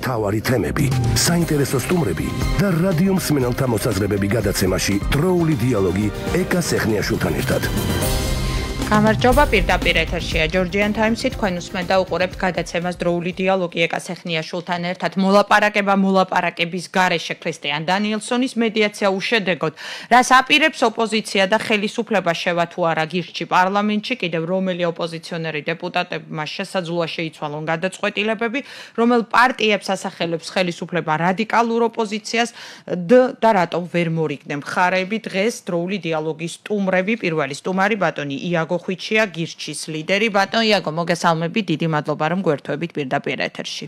მთავარი თემები, საინტერესო სტუმრები და რადიო მსმენელთა მოსაზრებები გადაცემაში დროული დიალოგი ეკა სეხნიაშვილთან ერთად. გამარჯობა. პირდაპირ ეთერშია. ჯორჯიან ტაიმსი თქვენ უსმენთ და უყურებთ გადაცემას დროული დიალოგი. ეკა სეხნიაშვილთან ერთად მოლაპარაკება მოლაპარაკების გარეშე. ქრისტიან დანიელსონის მედიაცია უშედეგოდ. რას აპირებს ოპოზიცია და ხელისუფლება შევა თუ არა გირჩი პარლამენტში? კიდევ რომელი ოპოზიციონერი დეპუტატებმა შესაძლოა შეიცვალონ გადაწყვეტილებები? რომელ პარტიებს ასახელებს ხელისუფლება რადიკალურ ოპოზიციას? და რატომ ვერ მორიგდნენ მხარეები? დღეს დროული დიალოგის სტუმრები. პირველი სტუმარი ბატონი იაგო ხვიჩია გირჩის ლიდერი ბატონ იაგო. მოგესალმებით დიდი მადლობა რომ გვერდთვებით პირდაპირ ეთერში.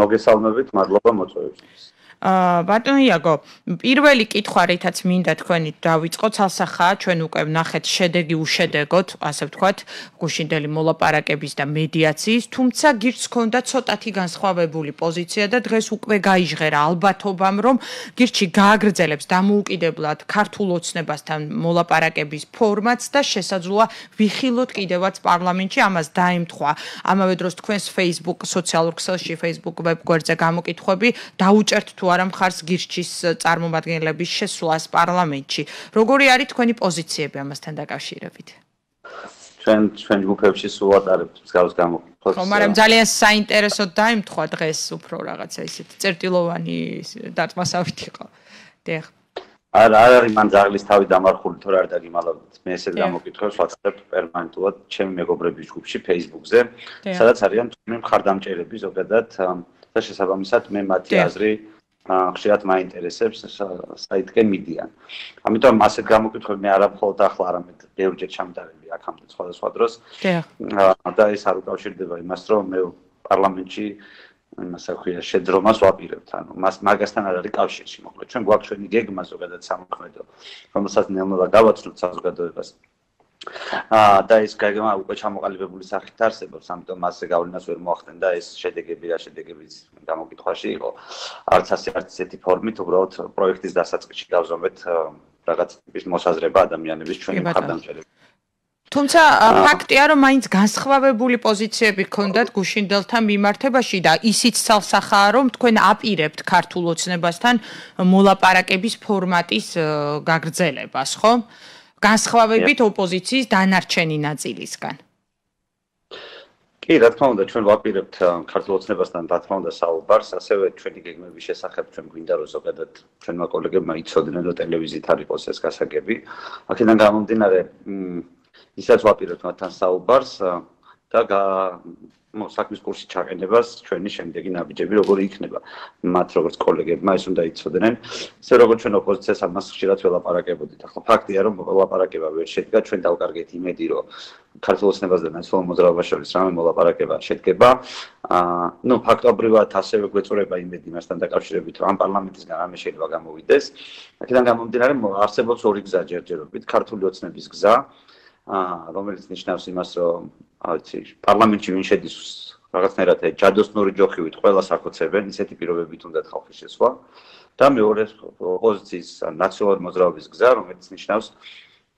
მოგესალმებით მადლობა მოწვევისთვის აა ბატონ იაგო, პირველი კითხვა რითაც მინდა თქვენი დავიწყო ცალსახაა, ჩვენ უკვე ვნახეთ შედეგი უშედეგოთ, ასე ვთქვათ, გუშინდელი მოლაპარაკების და მედიაციის, თუმცა გირჩს ჰქონდა ცოტათი განსხვავებული პოზიცია და დღეს უკვე გაიჟღერა ალბათობამ, რომ გირჩი გააგრძელებს დამოუკიდებლად ქართულ ოცნებასთან მოლაპარაკების ფორმატს და შესაძლოა ვიხილოთ კიდევაც პარლამენტში ამას დაემთხვა. ამავე დროს თქვენს Facebook სოციალურ ქსელში Facebook ვებგვერდზე გამოკითხვები დაუჭერთ თუ არა მხარს გირჩის წარმომადგენლების შესვლას პარლამენტში. როგორი არის თქვენი პოზიციები ამასთან დაკავშირებით? ჩვენ ჩვენ ჯგუფებში სულ ატარებთ მსგავს გამოკითხვას. ხო, მაგრამ ძალიან საინტერესო დაიმთხვა დღეს უფრო რაღაცა ისეთ წერტილოვანი დაწმასავით იყო. დიახ. არ არ არის მან ზაღლის თავი დამარხული თორე არ დაგიმალავთ. მე ესეთ გამოკითხვებს ვატარებ პერმანენტულად ჩემი მეგობრების ჯგუფში Facebook-ზე, სადაც არიან თუმი მხარდამჭერები ზოგადად და შესაბამისად მე მათი აზრი ხშირად მაინტერესებს საითკენ მიდიან. ამიტომ ასეთ გამოკითხვები მე არაფხოლოდ ახლა არამედ ბევრჯერ ჩამდარები აქამდე სხვადასხვა დროს. და ეს არ უკავშირდება იმას, რომ მე პარლამენტში იმას აქვია შეძრომას ვაპირებთ. ანუ მას მაგასთან არ არის კავშირი, მოკლედ ჩვენ გვაქვს ჩვენი გეგმა ზოგადად სამოქმედო, რომელსაც ნელ-ნელა გავაცვლოთ საზოგადოებას. აა და ეს გეგმა უკვე ჩამოყალიბებული სახით არსებობს, ამიტომ მასზე გავლენას ვერ მოახდენ და ეს შედეგები რა შედეგების გამოკითხვაში იყო. არც ასე არც ესეთი ფორმით, უბრალოდ პროექტის დასაწყისში გავზომეთ რაღაც ტიპის მოსაზრება ადამიანების ჩვენი მხარდამჭერები. თუმცა ფაქტია, რომ მაინც განსხვავებული პოზიციები ქონდათ გუშინდელთან მიმართებაში და ისიც ცალსახაა, რომ თქვენ აპირებთ ქართულ ოცნებასთან მოლაპარაკების ფორმატის გაგრძელებას, ხო? განსხვავებით ოპოზიციის დანარჩენი ნაწილისგან. კი, რა თქმა უნდა, ჩვენ ვაპირებთ ქართულ ოცნებასთან რა თქმა უნდა საუბარს, ასევე ჩვენი გეგმების შესახებ ჩვენ გვინდა რომ ზოგადად ჩვენმა კოლეგებმა იცოდნენ და ტელევიზიით არ იყოს ეს გასაგები. აქედან გამომდინარე, ისაც ვაპირებთ მათთან საუბარს და საქმის კურსი ჩაყენებას ჩვენი შემდეგი ნაბიჯები როგორი იქნება? მათ როგორც კოლეგებმა ეს უნდა იცოდნენ. ესე როგორც ჩვენ ოპოზიციას ამას ხშირად ველაპარაკებოდით? ახლა ფაქტია რომ ველაპარაკება ვერ შედგა ჩვენ დავკარგეთ იმედი რომ ქართულოსნებას და ნაციონალურ მოძრაობას შორის რამე მოლაპარაკება შედგება. აა ნუ ფაქტობრივად ასევე გვეწურება იმედი მასთან დაკავშირებით რომ ამ პარლამენტისგან რამე შეიძლება გამოვიდეს. აქედან გამომდინარე არსებობს ორი გზა ჯერჯერობით ქართული ოცნების გზა აა რომელიც ნიშნავს იმას რომ აიცი პარლამენტში ვინ შედის რაღაცნაირად ჯადოსნური ჯოხივით ყველა საკოცებენ ისეთი პირობებით უნდა ხალხი შესვა და მეორე ოპოზიციის ნაციონალური მოძრაობის გზა რომელიც ნიშნავს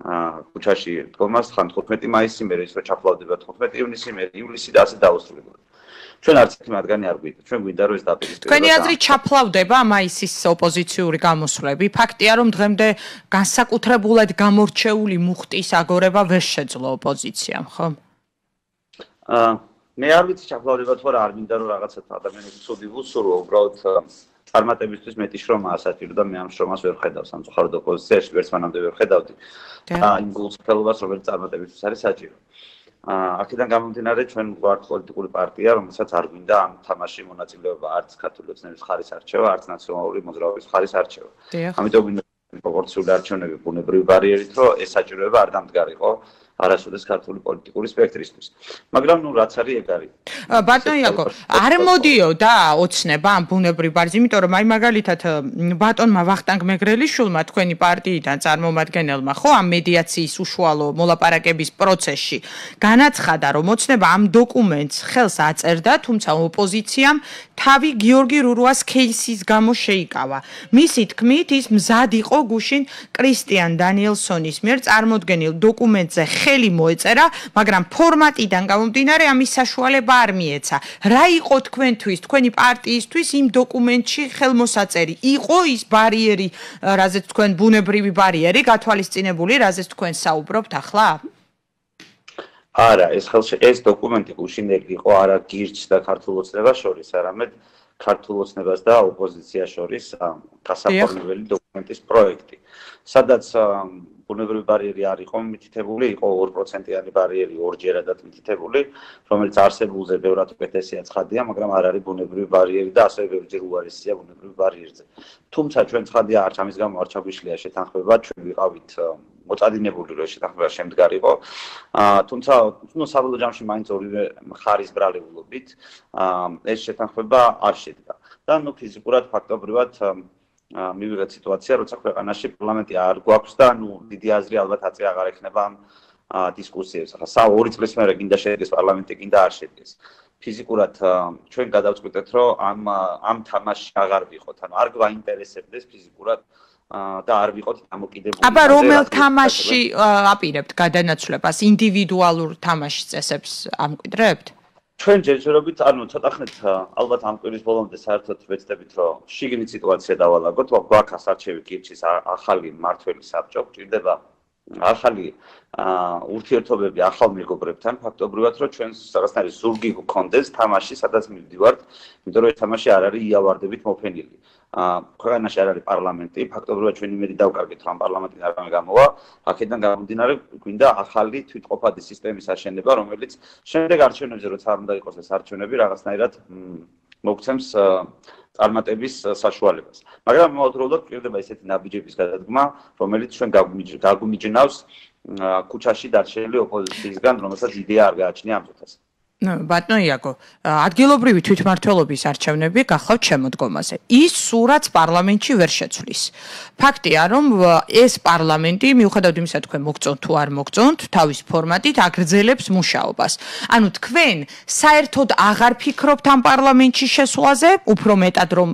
აა ქუჩაში დგომას ხან 15 მაისი მერე ის რომ ჩაფლავდება 15 ივნისი მერე ივლისი და ასე დაუსრულებლად ჩვენ არც ერთი მათგანი არ გვიდა. ჩვენ გვინდა რომ ეს დაპირისპირება. თქვენი აზრით ჩაფლავდება მაისის ოპოზიციური გამოსვლები. ფაქტია რომ დღემდე განსაკუთრებულად გამორჩეული მუხტის აგორება ვერ შეძლო ოპოზიციამ, ხო? აა მე არ ვიცი ჩაფლავდება თუ არა არ მინდა რომ რაღაცა ადამიანები ცუდი ვუსურო უბრალოდ წარმატებისთვის მეტი შრომა ასათირო და მე ამ შრომას ვერ ხედავ სამწუხაროდ ოპოზიციაში ვერც მანამდე ვერ ხედავდი. აა იმ გულწრფელობას რომელიც წარმატებისთვის არის საჭირო. აა აქედან გამომდინარე ჩვენ ვართ პოლიტიკური პარტია, რომელსაც არ გვინდა ამ თამაში მონაწილეობა არც ქართული ოცნების ხარის არჩევა, არც ნაციონალური მოძრაობის ხარის არჩევა. ამიტომ გვინდა პროპორციული არჩევნები ბუნებრივი ბარიერით, რომ ეს საჭიროება არ დამდგარიყო. არასოდეს ქართული პოლიტიკური სპექტრისთვის. მაგრამ ნუ რაც არის ეგ არის. ბატონო იაკო, არ მოდიოდა ოცნება ამ ბუნებრივ ბარზე, იმიტომ რომ აი მაგალითად ბატონმა ვახტანგ მეგრელიშვილმა თქვენი პარტიიდან წარმომადგენელმა ხო ამ მედიაციის უშუალო მოლაპარაკების პროცესში განაცხადა, რომ ოცნება ამ დოკუმენტს ხელს აწერდა, თუმცა ოპოზიციამ თავი გიორგი რურუას кейსის გამო შეიკავა. მისი თქმით, ის მზად იყო გუშინ კრისტიან დანიელსონის მიერ წარმოდგენილ დოკუმენტზე ხე ხელი მოეწერა, მაგრამ ფორმატიდან გამომდინარე ამის საშუალება არ მიეცა. რა იყო თქვენთვის, თქვენი პარტიისთვის იმ დოკუმენტში ხელმოსაწერი? იყო ის ბარიერი, რაზეც თქვენ ბუნებრივი ბარიერი გათვალისწინებული, რაზეც თქვენ საუბრობთ ახლა? არა, ეს ხელში ეს დოკუმენტი უშინდელი იყო არა გირჩ და ქართულ ოცნებას შორის, არამედ ქართულ ოცნებას და ოპოზიციას შორის გასაფორმებელი დოკუმენტის პროექტი. სადაც ბუნებრივი ბარიერი არ იყო მითითებული, იყო 2%-იანი ბარიერი ორჯერადად მითითებული, რომელიც არსებულზე ბევრად უკეთესია ცხადია, მაგრამ არ არის ბუნებრივი ბარიერი და ასევე ბევრჯერ უარესია ბუნებრივი ბარიერზე. თუმცა ჩვენ ცხადია არც ამის გამო არ ჩაგვიშლია შეთანხმება, ჩვენ ვიყავით მოწადინებული რომ შეთანხმება შემდგარიყო. აა თუმცა ნუ საბოლოო ჯამში მაინც ორივე ხარის ბრალებლობით აა ეს შეთანხმება არ შედგა. და ნუ ფიზიკურად ფაქტობრივად აა მივიღეთ სიტუაცია, როცა ქვეყანაში პარლამენტი არ გვაქვს და ნუ დიდი აზრი ალბათ აწე აღარ ექნება ამ დისკუსიებს. ახლა სა ორი წლის მერე გინდა შედგეს პარლამენტი, გინდა არ შედგეს. ფიზიკურად ჩვენ გადავწყვიტეთ, რომ ამ ამ თამაში აღარ ვიყოთ, ანუ არ გვაინტერესებდეს ფიზიკურად და არ ვიყოთ დამოკიდებული. აბა რომელ თამაში აპირებთ გადანაცვლებას ინდივიდუალურ თამაშის წესებს ამკვიდრებთ? ჩვენ ჯერჯერობით, ანუ ცოტა ხნით ალბათ ამ კვირის ბოლომდე საერთოდ ვეცდებით, რომ შიგნით სიტუაცია დავალაგოთ, გვაქვს ასარჩევი კირჩის ახალი მართველი საბჭო, გვჭირდება ახალი ურთიერთობები ახალ მეგობრებთან, ფაქტობრივად, რომ ჩვენ რაღაცნაირი ზურგი გქონდეს თამაში, სადაც მივდივართ, იმიტომ რომ ეს თამაში არ არის იავარდებით მოფენილი. ქვეყანაში არ არის პარლამენტი, ფაქტობრივად ჩვენ იმედი დავკარგეთ, რომ პარლამენტი არ გამოვა, აქედან გამომდინარე, გვინდა ახალი თვითყოფადი სისტემის აშენება, რომელიც შემდეგ არჩევნებზე როცა არ უნდა იყოს ეს არჩევნები, რაღაცნაირად მოგცემს წარმატების საშუალებას. მაგრამ მოუწოდოთ პირდება ესეთი ნაბიჯების გადადგმა, რომელიც ჩვენ გაგუმიჯნავს ქუჩაში დარჩენილი ოპოზიციისგან, რომელსაც იდეა არ გააჩნია ამ წუთას. ბატონო იაკო, ადგილობრივი თვითმართველობის არჩევნები გახლავთ შემოდგომაზე. ის სურათს პარლამენტში ვერ შეცვლის. ფაქტია, რომ ეს პარლამენტი, მიუხედავად იმისა, თქვენ მოგწონთ თუ არ მოგწონთ, თავის ფორმატით აგრძელებს მუშაობას. ანუ თქვენ საერთოდ აღარ ფიქრობთ ამ პარლამენტში შესვლაზე, უფრო მეტად რომ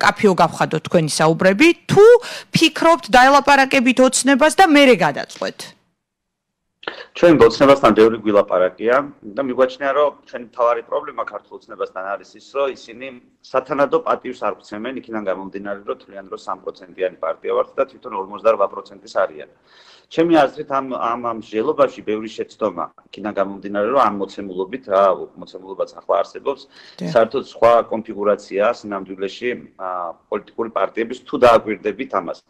კაფეო გავხადოთ თქვენი საუბრები, თუ ფიქრობთ დაელაპარაკებით ოცნებას და მეરે გადაწყვეტ? ჩვენ ბოცნებასთან ბევრი გვილაპარაკია და მიგვაჩნია რომ ჩვენი თავარი პრობლემა ქართულ ოცნებასთან არის ის რომ ისინი სათანადო პატივს არ გცემენ იქიდან გამომდინარე რომ თლიან რომ 3%-იანი პარტია ვართ და თვითონ 58%-ის არიან. ჩემი აზრით ამ ამ ამ ჟელობაში ბევრი შეცდომა იქიდან გამომდინარე რომ ამ მოცემულობით რა მოცემულობაც ახლა არსებობს საერთოდ სხვა კონფიგურაცია სინამდვილეში პოლიტიკური პარტიების თუ დააკვირდებით ამას.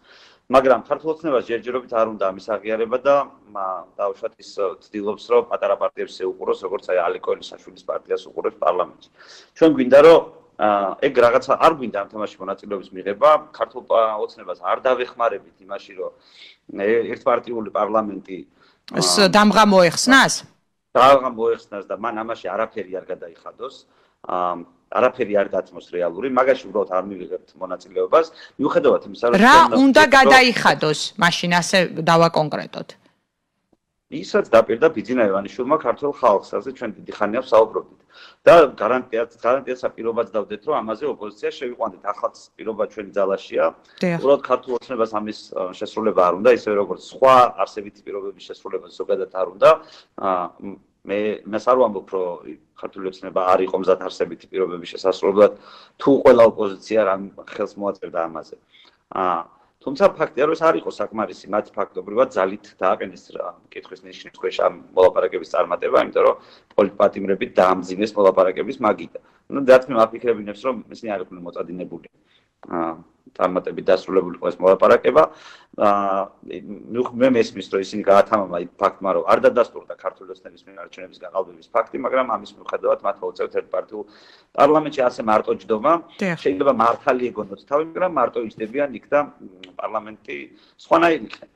მაგრამ ქართულოცნებას ჯერჯერობით არ უნდა ამის აღიარება და დაუშვათ ის ცდილობს რომ პატარა პარტიებს ეუყუროს როგორც აი ალეკოელისაშვილის პარტიას უყურებს პარლამენტში. ჩვენ გვინდა რომ ეგ რაღაცა არ გვინდა ამ თამაში მონაწილეობის მიღება ქართულოცნებას არ დავეხმარებით იმაში რომ ერთპარტიული პარლამენტი ეს დამღა მოეხსნას? დამღა მოეხსნას და მან ამაში არაფერი არ გადაიხადოს. არაფერი არ დაწმოს რეალური, მაგაში უბრალოდ არ მივიღებთ მონაწილეობას. მიუხედავად იმისა, რომ რა უნდა გადაიხადოს, მაშინ ასე დავაკონკრეტოთ. ისაც დაპირდა ბიძინა ივანიშვილმა ქართულ ხალხს, ასე ჩვენ დიდი ხანია ვსაუბრობდით. და გარანტიაც გარანტიასაპირობაც დავდეთ, რომ ამაზე ოპოზიცია შევიყვანდეთ. ახალ პირობა ჩვენი ძალაშია. უბრალოდ ქართულ ოცნებას ამის შესრულება არ უნდა, ისე როგორც სხვა არსებითი პირობების შესრულება ზოგადად არ უნდა. მე მას არ ვამბობ, რომ ქართული ოცნება არ იყო მზად არსებითი პირობების შესასრულებლად, თუ ყველა ოპოზიცია რამ ხელს მოაწერდა ამაზე. აა თუმცა ფაქტია, რომ ეს არ იყო საკმარისი, მათ ფაქტობრივად ძალით დააყენეს კითხვის ნიშნის ქვეშ ამ მოლაპარაკების წარმატება, იმიტომ რომ პოლიტპატიმრებით დაამძინეს მოლაპარაკების მაგიდა. ну და თქმა აფიქრებინებს რომ ისინი არ იყვნენ მოწადინებული. აა წარმატებით დასრულებული ყოს მოლაპარაკება. აა მე მესმის რომ ისინი გაათამამა იქ ფაქტმა რომ არ დადასტურდა ქართული ოცნების მიმარჩენების გაყალბების ფაქტი, მაგრამ ამის მიუხედავად მათ მოუწევთ ერთ პარტიულ პარლამენტში ასე მარტო ჯდომა. შეიძლება მართალი ეგონოთ თავი, მაგრამ მარტო იჯდებიან იქ და პარლამენტი სხვანაირი იქნება.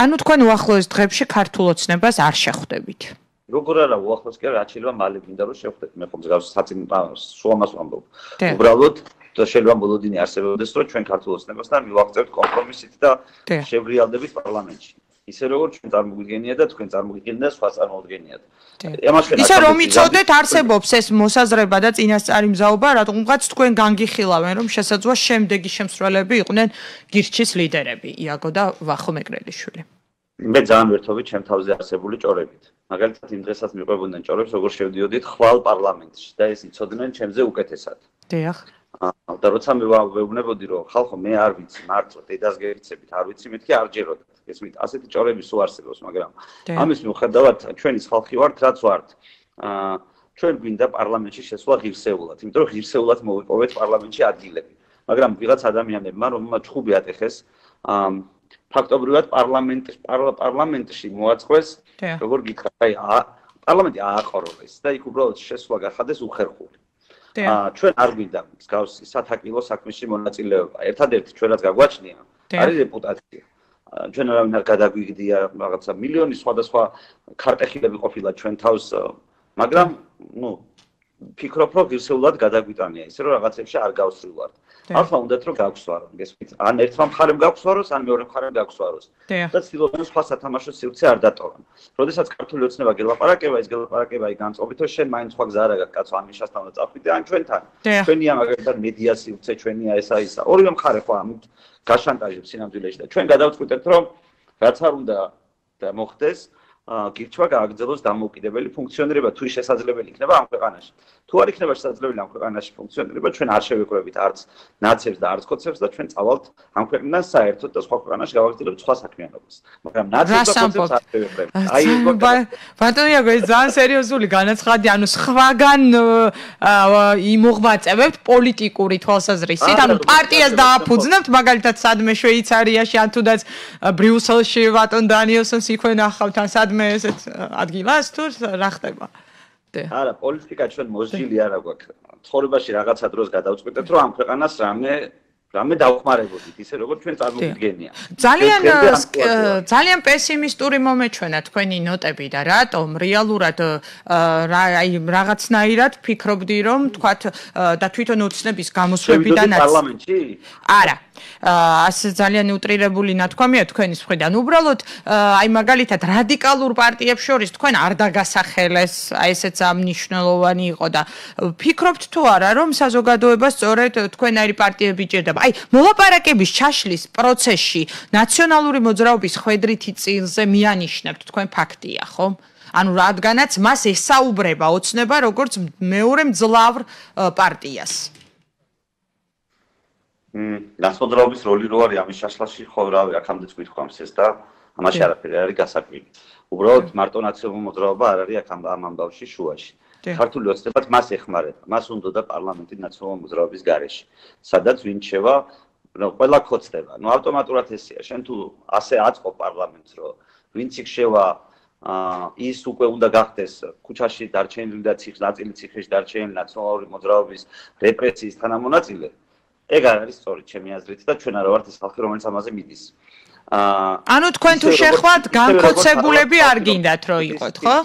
ანუ თქვენ უახლოეს დღებში ქართულ ოცნებას არ შეხვდებით. როგორ არა უახლოს კი რა შეიძლება მალე გინდა რომ შეხვდეთ მე ხომ ზგავს საწინ სუამას ვამბობ. უბრალოდ და შეიძლება მოლოდინი არსებობდეს, რომ ჩვენ ქართულ ოცნებასთან მივაღწევთ კომპრომისით და შევრიალდებით პარლამენტში. ისე როგორც ჩვენ წარმოგიდგენია და თქვენ წარმოგიდგენია და სხვა წარმოუდგენიათ. ისე რომ იცოდეთ არსებობს ეს მოსაზრება და წინასწარი მზაობა, რადგანაც თქვენ განგიხილავენ, რომ შესაძლოა შემდეგი შემსრულებლები იყვნენ გირჩის ლიდერები, იაგო და ვახო მეგრელიშვილი. მე ძალიან ვერთობი ჩემ თავზე არსებული ჭორებით. მაგალითად იმ დღესაც მიყვებოდნენ ჭორებს, როგორ შევდიოდით ხვალ პარლამენტში და ეს იცოდნენ ჩემზე უკეთესად. დიახ. და როცა მე ვეუბნებოდი რომ ხალხო მე არ ვიცი მართლა დედას გერიცებით არ ვიცი მეთქი არ ჯეროდათ. ეს მით ასეთი ჭორები სულ არსებობს, მაგრამ ამის მიუხედავად ჩვენის ხალხი ვართ, რაც ვართ. აა ჩვენ გვინდა პარლამენტში შესვლა ღირსეულად, იმიტომ რომ ღირსეულად მოვიპოვეთ პარლამენტში ადგილები. მაგრამ ვიღაც ადამიანებმა რომელმაც ჭუბი ატეხეს აა ფაქტობრივად პარლამენტის პარლამენტში მოაწყვეს როგორ გითხრათ აი პარლამენტი ააყოროს და იქ უბრალოდ შესვლა გახადეს უხერხული ჩვენ არ გვინდა მსგავსი სათაკილო საქმეში მონაწილეობა. ერთადერთი ჩვენაც გაგვაჩნია არის რეპუტაცია. ჩვენ არავინ არ გადაგვიგდია რაღაცა მილიონი სხვადასხვა ქარტეხილები ყოფილა ჩვენ თავს მაგრამ ნუ ფიქრობ რომ ღირსეულად გადაგვიტანია ისე რომ რაღაცებში არ გავსრულვართ ახლა უნდათ რომ გავსვარო გესმით ან ერთმა მხარემ გავსვაროს ან მეორე მხარემ გავსვაროს და ცდილობენ სხვა სათამაშო სივრცე არ დატოვონ. როდესაც ქართული ოცნება გელაპარაკება ის გელაპარაკება ის განწყობითო შენ მაინც სხვა გზა არა გაქვს? კაცო ამისასთან და წახვიდე ან ჩვენთან. ჩვენია მაგალითად მედია სივრცე ჩვენია ესა ისა. ორივე მხარე ხო ამ გაშანტაჟებს სინამდვილეში და ჩვენ გადავწყვიტეთ რომ რაც არ უნდა და მოხდეს გირჩვა გააგრძელოს დამოუკიდებელი ფუნქციონირება თუ შესაძლებელი იქნება ამ ქვეყანაში. თუ არ იქნება შესაძლებელი ამ ქვეყანაში ფუნქციონირება, ჩვენ არ შევეკრებით არც ნაციებს და არც ხოცებს და ჩვენ წავალთ ამ ქვეყნიდან საერთოდ და სხვა ქვეყანაში გავაგრძელებთ სხვა საქმიანობას. მაგრამ ნაციებს და ხოცებს არ შევეკრებით. აი ბატონიაგო ეს ძალიან სერიოზული განაცხადი, ანუ სხვაგან იმოღვაწებებთ პოლიტიკური თვალსაზრისით, ანუ პარტიას დააფუძნებთ, მაგალითად სადმე შვეიცარიაში ან თუდაც ბრიუსელში ბატონ დანიელსონს იქვე ნახავთ ან სადმე მე ესეთ ადგილას თუ რა ხდება? არა, პოლიტიკა ჩვენ მოსჯილი არა გვაქვს. ცხოვრებაში რაღაცა დროს გადავწყვეტეთ, რომ ამ ქვეყანას რამე რამე დავხმარებოდით, ისე როგორც ჩვენ წარმოგიდგენია. ძალიან ძალიან პესიმისტური მომეჩვენა თქვენი ნოტები და რატომ რეალურად აი რაღაცნაირად ფიქრობდი რომ თქვათ და თვითონ უცნების გამოსვლებიდანაც პარლამენტში? არა. ასე ძალიან უტრირებული ნათქვამია თქვენის მხრიდან. უბრალოდ აი მაგალითად რადიკალურ პარტიებს შორის თქვენ არ დაგასახელეს, აი ესეც ამნიშნულოვანი იყო და ფიქრობთ თუ არა რომ საზოგადოებას სწორედ თქვენაირი პარტიები ჭირდება? აი მოლაპარაკების ჩაშლის პროცესში ნაციონალური მოძრაობის ხვედრითი წილზე მიანიშნებთ თქვენ ფაქტია, ხო? ანუ რადგანაც მას ესაუბრება ოცნება როგორც მეორე მძლავრ პარტიას. ნაცნობრაობის როლი რო არის ამის შაშლაში ხო რავი აქამდე წვითხვამს ეს და ამაში არაფერი არის გასაკვირი. უბრალოდ მარტო ნაცნობრაობა მოძრაობა არ არის აქ ამ ამბავში შუაში. ქართული ოცნებაც მას ეხმარება. მას უნდა და პარლამენტი ნაცნობრაობის მოძრაობის გარეშე. სადაც ვინჩევა ნუ ყველა ხოცდება. ნუ ავტომატურად ესეა. შენ თუ ასე აწყო პარლამენტს რომ ვინც იქშევა აა ის უკვე უნდა გახდეს ქუჩაში დარჩენილი და ციხის ნაწილი ციხეში დარჩენილი ნაცნობრაობის მოძრაობის რეპრესიის თანამონაწილე. ეგ არ არის სწორი ჩემი აზრით და ჩვენ არა ვართ ეს ხალხი რომელიც ამაზე მიდის. აა ანუ თქვენ თუ შეხვალთ განკოცებულები არ გინდათ რომ იყოთ, ხო?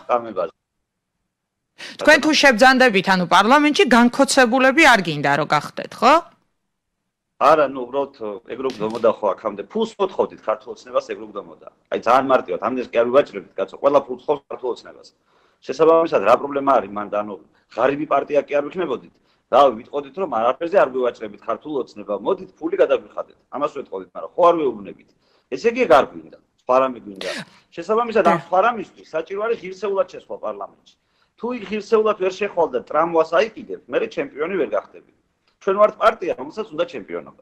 თქვენ თუ შებძანდებით ანუ პარლამენტში განკოცებულები არ გინდა რომ გახდეთ, ხო? არა, ნუ უბრალოდ ეგ რო გდომოდა ხო აქამდე ფულს მოთხოვდით ქართულოცნებას ეგ რო გდომოდა. აი ძალიან მარტივად ამდენს კი არ ვიაჭრებთ, კაცო, ყველა ფულს ხოვს ქართულოცნებას. შესაბამისად რა პრობლემა არის მან და ანუ ღარიბი პარტია კი არ ვიქნებოდით? და ვიტყოდით რომ არაფერზე არ გვევაჭრებით ქართულ ოცნება. მოდით ფული გადაგვიხადეთ. ამას ვეტყოდით მაგრამ ხო არ ვეუბნებით. ესე იგი არ გვინდა. სხვა რამე გვინდა. შესაბამისად ამ სხვა რამისთვის საჭირო არის ღირსეულად შესვლა პარლამენტში. თუ იქ ღირსეულად ვერ შეხვალ და ტრამვას აიყიდებ მე ჩემპიონი ვერ გახდები. ჩვენ ვართ პარტია რომელსაც უნდა ჩემპიონობა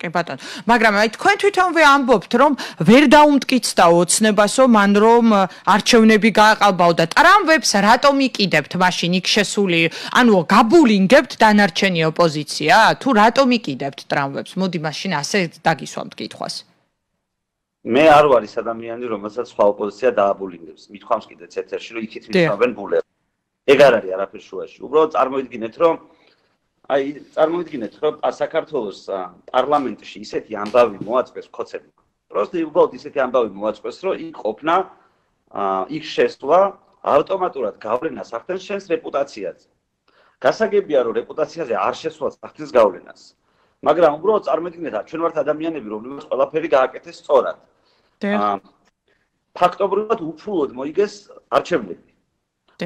კი ბატონო. მაგრამ აი თქვენ თვითონვე ამბობთ, რომ ვერ დაუმტკიცდა ოცნებასო, მან რომ არჩევნები გააყალბაო და ტრამვებს რატომ იყიდებთ მაშინ იქ შესული? ანუ გაბულინგებთ დანარჩენი ოპოზიცია? თუ რატომ იყიდებთ ტრამვებს? მოდი მაშინ ასე დაგისვამთ კითხვას. მე არ ვარ ის ადამიანი, რომელსაც სხვა ოპოზიცია დააბულინგებს. მithქვამს კიდეც ეთერში, რომ იქით მისვამენ ბულებს. ეგ არ არის არაფერ შუაში. უბრალოდ წარმოიდგინეთ, რომ აი წარმოვიდგინეთ რომ საქართველოს პარლამენტში ისეთი ამბავი მოაწყვეს ხოცებმა პროსტი უბრალოდ ისეთი ამბავი მოაწყვეს რომ იქ ყოფნა იქ შესვლა ავტომატურად გავლენას ახდენს შენს რეპუტაციაზე გასაგებია რომ რეპუტაციაზე არ შესვლა ახდენს გავლენას მაგრამ უბრალოდ წარმოვიდგინეთ ჩვენ ვართ ადამიანები რომლებიც ყველაფერი გააკეთეს სწორად ფაქტობრივად უფულოდ მოიგეს არჩევნები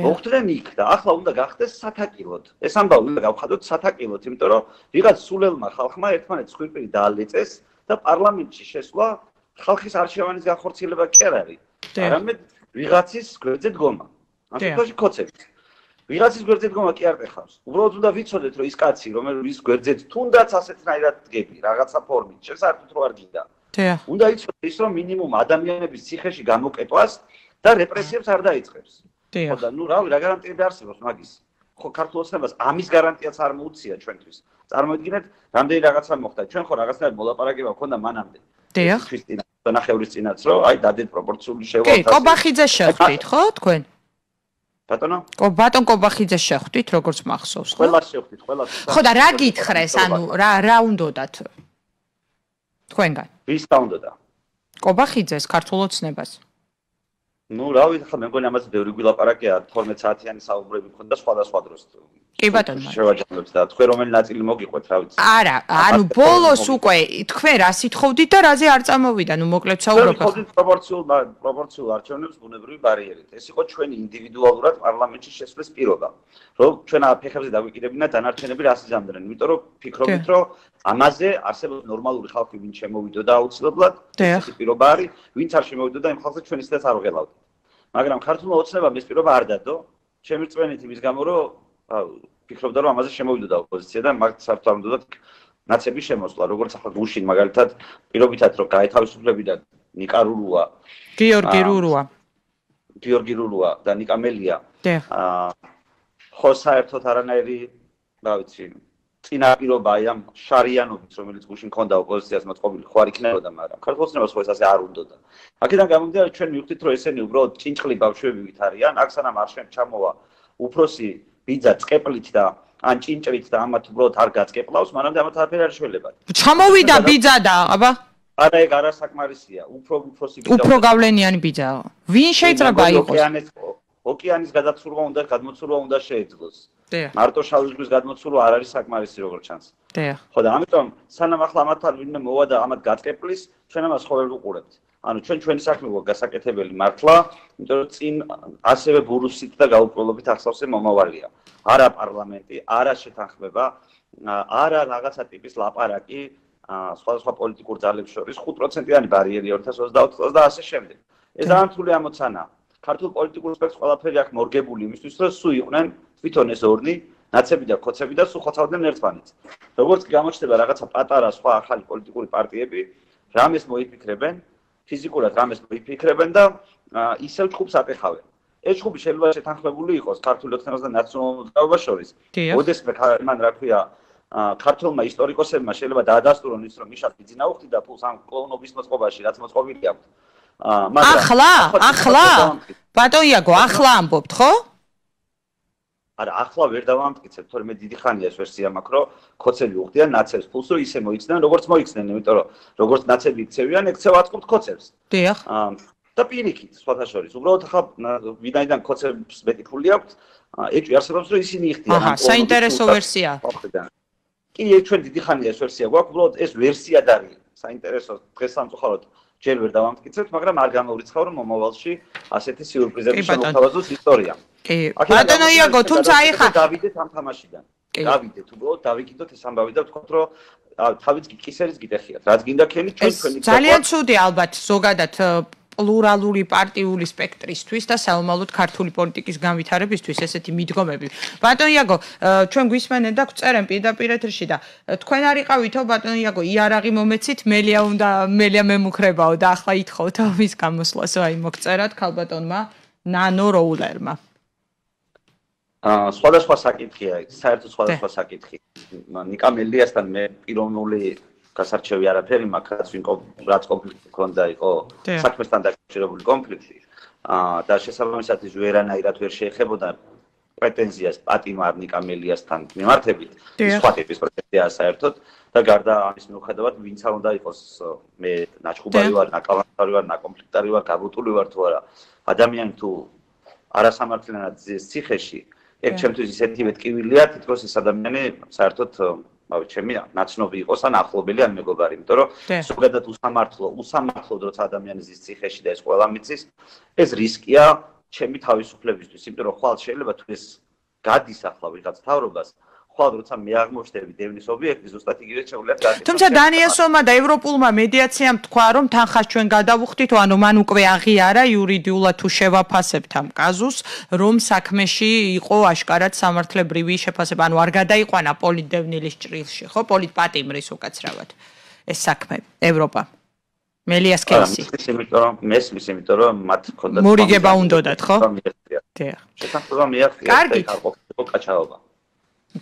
მოხდნენ იქ და ახლა უნდა გახდეს სათაკილოდ. ეს ამბავი უნდა გავხადოთ სათაკილოდ, იმიტომ რომ ვიღაც სულელმა ხალხმა ერთმანეთს ხვირპილი დაალეწეს და პარლამენტში შესვლა ხალხის არჩევანის განხორციელება კი არ არის. არამედ ვიღაცის გვერდზე დგომა. ამ შემთხვევაში კოცები. ვიღაცის გვერდზე დგომა კი არ ეხავს. უბრალოდ უნდა ვიცოდეთ, რომ ის კაცი, რომელიც გვერდზე თუნდაც ასეთნაირად დგები, რაღაცა ფორმით, შესაძლოა რომ არ გინდა. უნდა იცოდეთ ის, რომ მინიმუმ ადამიანების ციხეში გამოკეტვას და რეპრესიებს არ დაიწყებს. ხო და ნუ რავი, რა გარანტიები არსებობს მაგის? ხო ქართულ ოცნებას ამის გარანტიაც არ მოუწია ჩვენთვის. წარმოიდგინეთ, რამდენი რაღაცა მოხდა. ჩვენ ხო რაღაცნაირად მოლაპარაკება გქონდა მანამდე. დიახ. ნახევრის წინაც რომ აი დადეთ პროპორციული შევალთა. კი, კობახიძე შეხვდით, ხო, თქვენ? ბატონო? კო ბატონ კობახიძე შეხვდით, როგორც მახსოვს, ხო? ყველა შეხვდით, ყველა. ხო და რა გითხრეს, ანუ რა რა უნდათ? თქვენგან. ვის დაუნდოდა? კობახიძეს ქართულოცნებას. ну, რა ვიცი, ხა მე მგონი ამაზე ბევრი გვილაპარაკია, 12 საათიანი საუბრები მქონდა სხვადასხვა დროს. კი ბატონო. შევაჯამებს და თქვენ რომელი ნაწილი მოგიყვეთ, რა ვიცი. არა, ანუ ბოლოს უკვე თქვენ რა სიტხოვდით და რაზე არ წამოვიდა, ნუ მოკლედ საუბრობ. სიტხოვდით პროპორციულ პროპორციულ არჩევნებს ბუნებრივი ბარიერით. ეს იყო ჩვენი ინდივიდუალურად პარლამენტში შესვლის პირობა, რომ ჩვენ აფეხებზე დაგვიკიდებინა დანარჩენები რას იზამდნენ, იმიტომ რომ ფიქრობთ, რომ ამაზე არსებობს ნორმალური ხალხი, ვინ შემოვიდოდა აუცილებლად, ეს პირობა არის, ვინც არ შემოვიდოდა იმ ხალხზე ჩვენ ისედაც არ ვღელავთ. მაგრამ ქართულმა ოცნებამ ეს პირობა არ დადო. ჩემი წვენით იმის გამო, რომ ფიქრობდა რომ ამაზე შემოვიდოდა ოპოზიცია და მაგ საფრთხემდოდა ნაცები შემოსვლა როგორც ახლა გუშინ მაგალითად პირობითად რომ გაეთავისუფლებიდა ნიკა რურუა გიორგი რურუა. გიორგი რურუა და ნიკა მელია. აა ხო საერთოდ არანაირი რა ვიცი წინა პირობა აი ამ შარიანობის რომელიც გუშინ ქონდა ოპოზიციას მოწყობილი ხო არ იქნებოდა მაგრამ ქართულს ხო ეს ასე არ უნდოდა აქედან გამომდინარე ჩვენ მივხვდით რომ ესენი უბრალოდ ჭინჭლი ბავშვები ვით არიან აქ სანამ არ შენ ჩამოვა უფროსი ბიძა წკეპლით და ან ჭინჭრით და ამათ უბრალოდ არ გაწკეპლავს, მანამდე ამათ არაფერი არ შველებათ. ჩამოვიდა ბიძა და აბა არა ეგ არა საკმარისია, უფრო უფროსი ბიძა. უფრო გავლენიანი ბიძა. ვინ შეიძლება იყოს? ოკეანის ოკეანის გადაცურვა უნდა გადმოცურვა უნდა შეეძლოს. დიახ. მარტო შავი ზღვის გადმოცურვა არ არის საკმარისი როგორ ჩანს. დიახ. ხო და ამიტომ სანამ ახლა ამათთან ვინმე მოვა და ამათ გაწკეპლის, ჩვენ ამას ხოლმე ვუყურებთ. ანუ ჩვენ ჩვენი საქმე გვაქვს გასაკეთებელი მართლა, იმიტომ რომ წინ ასევე ბურუსით და გაუპროლობით ახსოვსე მომავალია. არა პარლამენტი, არა შეთანხმება, არა რაღაცა ტიპის ლაპარაკი სხვადასხვა პოლიტიკურ ძალებს შორის 5%-იანი ბარიერი 2024 წელს და ასე შემდეგ. ეს დაანთული ამოცანა. ქართულ პოლიტიკურ სპექტრს ყველაფერი აქვს მორგებული იმისთვის, რომ სულ იყვნენ თვითონ ეს ორნი, ნაცები და ქოცები და სულ ხოცავდნენ ერთმანეთს. როგორც კი გამოჩნდება რაღაცა პატარა სხვა ახალი პოლიტიკური პარტიები, რამეს მოიფიქრებენ, ფიზიკურად რამეს ვიფიქრებენ და ისევ ჯგუფს აკეხავენ. ეს ჯგუფი შეიძლება შეთანხმებული იყოს ქართულ ოცნებას და ნაციონალურ მოძრაობას შორის. ოდესმე მან რა ქვია ქართულმა ისტორიკოსებმა შეიძლება დაადასტურონ ის რომ მიშა ბიძინაუხტი და პლუს ამ კლონობის მოწყობაში რაც მოწყობილი აქვს. მაგრამ ახლა ახლა ბატონ იაგო ახლა ამბობთ ხო? არა, ახლა ვერ დავამტკიცებ, თორემ დიდი ხანია ეს ვერსია მაქვს, რომ ქოცები უხდიან ნაცებს ფულს, რომ ისე მოიქცნენ, როგორც მოიქცნენ, იმიტომ რომ როგორც ნაცები იქცევიან, ექცევა აწყობთ ქოცებს. დიახ. აა და პირიქით, სხვათა შორის. უბრალოდ ახლა ვინაიდან ქოცებს მეტი ფული აქვს, ეჭვი არსებობს, რომ ისინი იხდიან. აჰა, საინტერესო ვერსია. კი, ეს ჩვენ დიდი ხანია ეს ვერსია გვაქვს, უბრალოდ ეს ვერსია დარგი. საინტერესო დღეს სამწუხაროდ ჯერ ვერ დავამტკიცებთ, მაგრამ არ გამოვრიცხავ რომ მომავალში ასეთი სიურპრიზები შემოთავაზოს ისტორია. კი. ბატონო იაგო, თუმცა აი ხა დავიდეთ ამ თამაშიდან. დავიდეთ, უბრალოდ დავიკიდოთ ეს ამბავი და ვთქვათ რომ თავიც კისერის გიტეხიათ. რაც გინდა ქენი ჩვენ ჩვენი ძალიან ცუდი ალბათ ზოგადად პლურალური პარტიული სპექტრისთვის და საომალოდ ქართული პოლიტიკის განვითარებისთვის ესეთი მიდგომები. ბატონ იაგო, ჩვენ გვისმენენ და გვწერენ პირდაპირ ეთერში და თქვენ არიყავითო ბატონ იაგო, იარაღი მომეცით, მელია უნდა მელია მემუქრებაო და ახლა ითხოვთ მის გამოსვლასო აი მოგწერათ ქალბატონმა ნანო როულერმა. აა სხვადასხვა საკითხია, საერთოდ სხვადასხვა საკითხი. ნიკა მელიასთან მე პიროვნული გასარჩევი არაფერი მაქვს, ვინ რაც კონფლიქტი ქონდა იყო საქმესთან დაკავშირებული კონფლიქტი. აა და შესაბამისად ის ვერანაირად ვერ შეეხებოდა პრეტენზიას პატიმარ ნიკა მელიასთან მიმართებით. სხვა ტიპის პრეტენზია საერთოდ და გარდა ამის მიუხედავად ვინც არ უნდა იყოს მე ნაჩხუბარი ვარ, ნაკავანტარი ვარ, ნაკონფლიქტარი ვარ, გაბუტული ვარ თუ არა. ადამიანი თუ არასამართლიანად ზის ციხეში, ეგ ჩემთვის ისეთი მეტკივილია, თითქოს ეს ადამიანი საერთოდ ავი ჩემი ნაცნობი იყოს ან ახლობელი ან მეგობარი, იმიტომ რომ ზოგადად უსამართლო, უსამართლო დროც ადამიანის ის ციხეში და ეს ყველა მიცის, ეს რისკია ჩემი თავისუფლებისთვის, იმიტომ რომ ხვალ შეიძლება თუ ეს გადის ახლა ვიღაც თავრობას, ხვალ როცა მე აღმოჩნდები დევნის ობიექტი ზუსტად იგივე შეუძლია გააკეთოს. თუმცა დანიელსონმა და ევროპულმა მედიაციამ თქვა რომ თანხას ჩვენ გადავუხდით, ანუ მან უკვე აღიარა იურიდიულად თუ შევაფასებთ ამ კაზუსს, რომ საქმეში იყო აშკარად სამართლებრივი შეფასება, ანუ არ გადაიყვანა პოლიტდევნილის ჭრილში, ხო, პოლიტპატიმრის უკაცრავად. ეს საქმე ევროპა მელიას კეისი. ის იმიტომ რომ მესმის იმიტომ რომ მათ ქონდათ მორიგება უნდათ, ხო? დიახ. შეთანხმება მიაღწია. კარგი. კაჩაობა.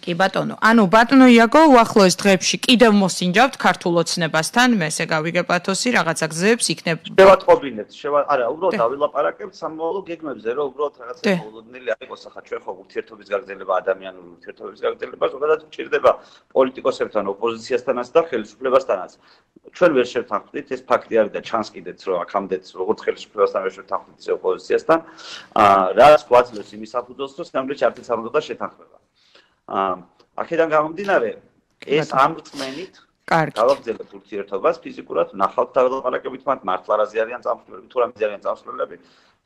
კი ბატონო. ანუ ბატონო იაგო უახლოეს დღეებში კიდევ მოსინჯავთ ქართულ ოცნებასთან, მე ესე გავიგე პათოსი, რაღაცა გზებს იქნებ. შევატყობინებთ, შევა არა, უბრალოდ ავილაპარაკებთ სამომავლო გეგმებზე, რომ უბრალოდ რაღაცა მოულოდნელი არ იყოს ახლა ჩვენ ხო ურთიერთობის გაგრძელება, ადამიანური ურთიერთობის გაგრძელება, ზოგადად ჭირდება პოლიტიკოსებთან, ოპოზიციასთანაც და ხელისუფლებასთანაც. ჩვენ ვერ შევთანხმდით, ეს ფაქტი არის და ჩანს კიდეც, რომ აქამდეც როგორც ხელისუფლებასთან ვერ შევთანხმდით, ოპოზიციასთან. აა რაც გვაძლევს იმის საფუძველს, რომ სამდრიჩ არც არ უნდა შეთანხმება. აქედან გამომდინარე ეს ამ რწმენით კარგი. გავაგზავნეთ ურთიერთობას ფიზიკურად ნახავთ დაბალაკებით მათ მართლა რა ზიარიან წამსვლელები თუ რამე ზიარიან წამსვლელები